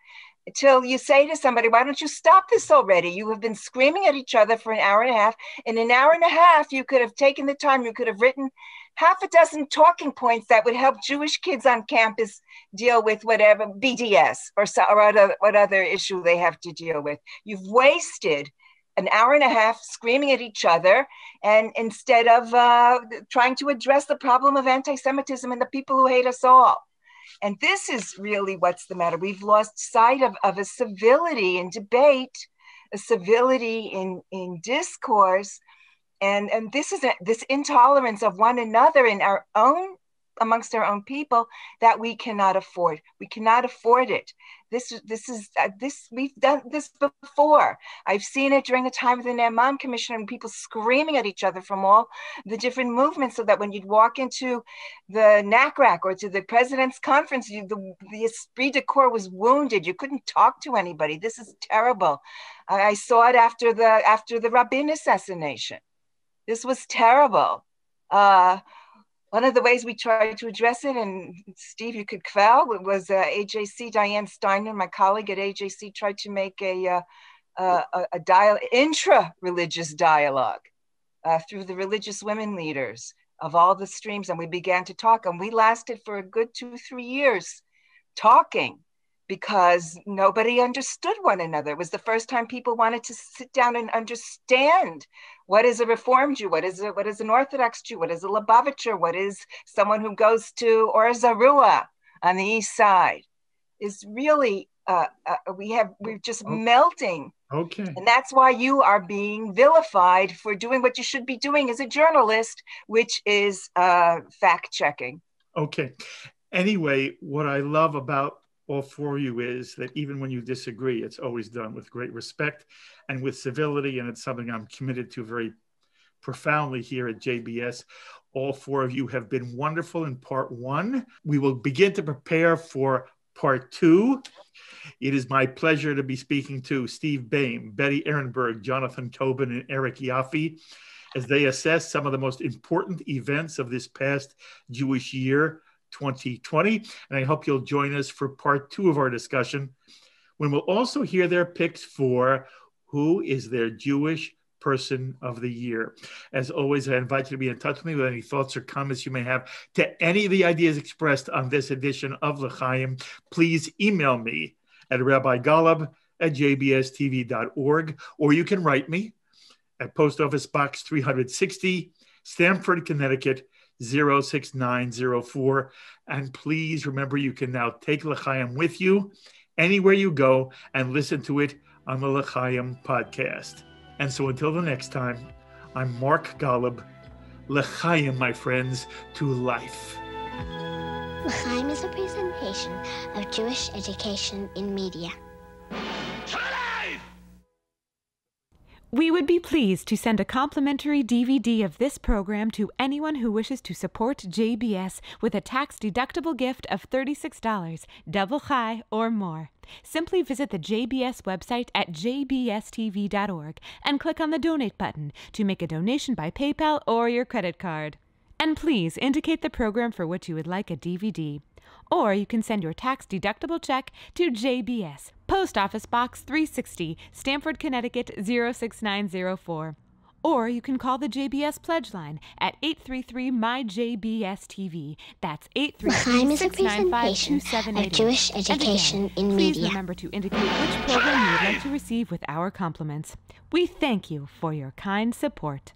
until you say to somebody, Why don't you stop this already? You have been screaming at each other for an hour and a half. In an hour and a half, you could have taken the time, you could have written half a dozen talking points that would help Jewish kids on campus deal with whatever BDS or, or other, what other issue they have to deal with. You've wasted an hour and a half screaming at each other and instead of uh, trying to address the problem of anti-Semitism and the people who hate us all. And this is really what's the matter. We've lost sight of, of a civility in debate, a civility in, in discourse and and this is a, this intolerance of one another in our own amongst our own people that we cannot afford. We cannot afford it. This this is uh, this we've done this before. I've seen it during the time of the Neeman commission and people screaming at each other from all the different movements so that when you'd walk into the NJCRAC or to the president's conference you, the, the esprit de corps was wounded. You couldn't talk to anybody. This is terrible. I, I saw it after the after the rabin assassination this was terrible. Uh, one of the ways we tried to address it, and Steve, you could quell, was uh, AJC, Diane Steiner, my colleague at AJC, tried to make a, uh, a, a dial- intra-religious dialogue uh, through the religious women leaders of all the streams. And we began to talk, and we lasted for a good two, three years talking because nobody understood one another. It was the first time people wanted to sit down and understand what is a Reform Jew, what is a, what is an Orthodox Jew, what is a Lubavitcher, what is someone who goes to Or a Zarua on the east side. Is really uh, uh, we have we're just okay. melting. Okay. And that's why you are being vilified for doing what you should be doing as a journalist, which is uh, fact checking. Okay. Anyway, what I love about all for you is that even when you disagree, it's always done with great respect and with civility. And it's something I'm committed to very profoundly here at JBS. All four of you have been wonderful in part one. We will begin to prepare for part two. It is my pleasure to be speaking to Steve Bayme, Betty Ehrenberg, Jonathan Tobin, and Eric Yoffie as they assess some of the most important events of this past Jewish year, 2020. And I hope you'll join us for part two of our discussion, when we'll also hear their picks for who is their Jewish person of the year. As always, I invite you to be in touch with me with any thoughts or comments you may have to any of the ideas expressed on this edition of L'Chayim. Please email me at Rabbi Golub at jbstv.org, or you can write me at Post Office Box 360, Stamford, Connecticut 06904. And please remember you can now take L'Chayim with you anywhere you go and listen to it on the L'Chayim podcast. And so until the next time, I'm Mark Golub. L'Chayim, my friends, to life. L'Chayim is a presentation of Jewish education in media. We would be pleased to send a complimentary DVD of this program to anyone who wishes to support JBS with a tax-deductible gift of $36, double chai or more. Simply visit the JBS website at jbstv.org and click on the donate button to make a donation by PayPal or your credit card. And please indicate the program for which you would like a DVD. Or you can send your tax deductible check to JBS, Post Office Box 360, Stamford, Connecticut 06904. Or you can call the JBS Pledge Line at 833 MyJBS-TV. That's 833 of Jewish education again, in please media. remember to indicate which program you would like to receive with our compliments. We thank you for your kind support.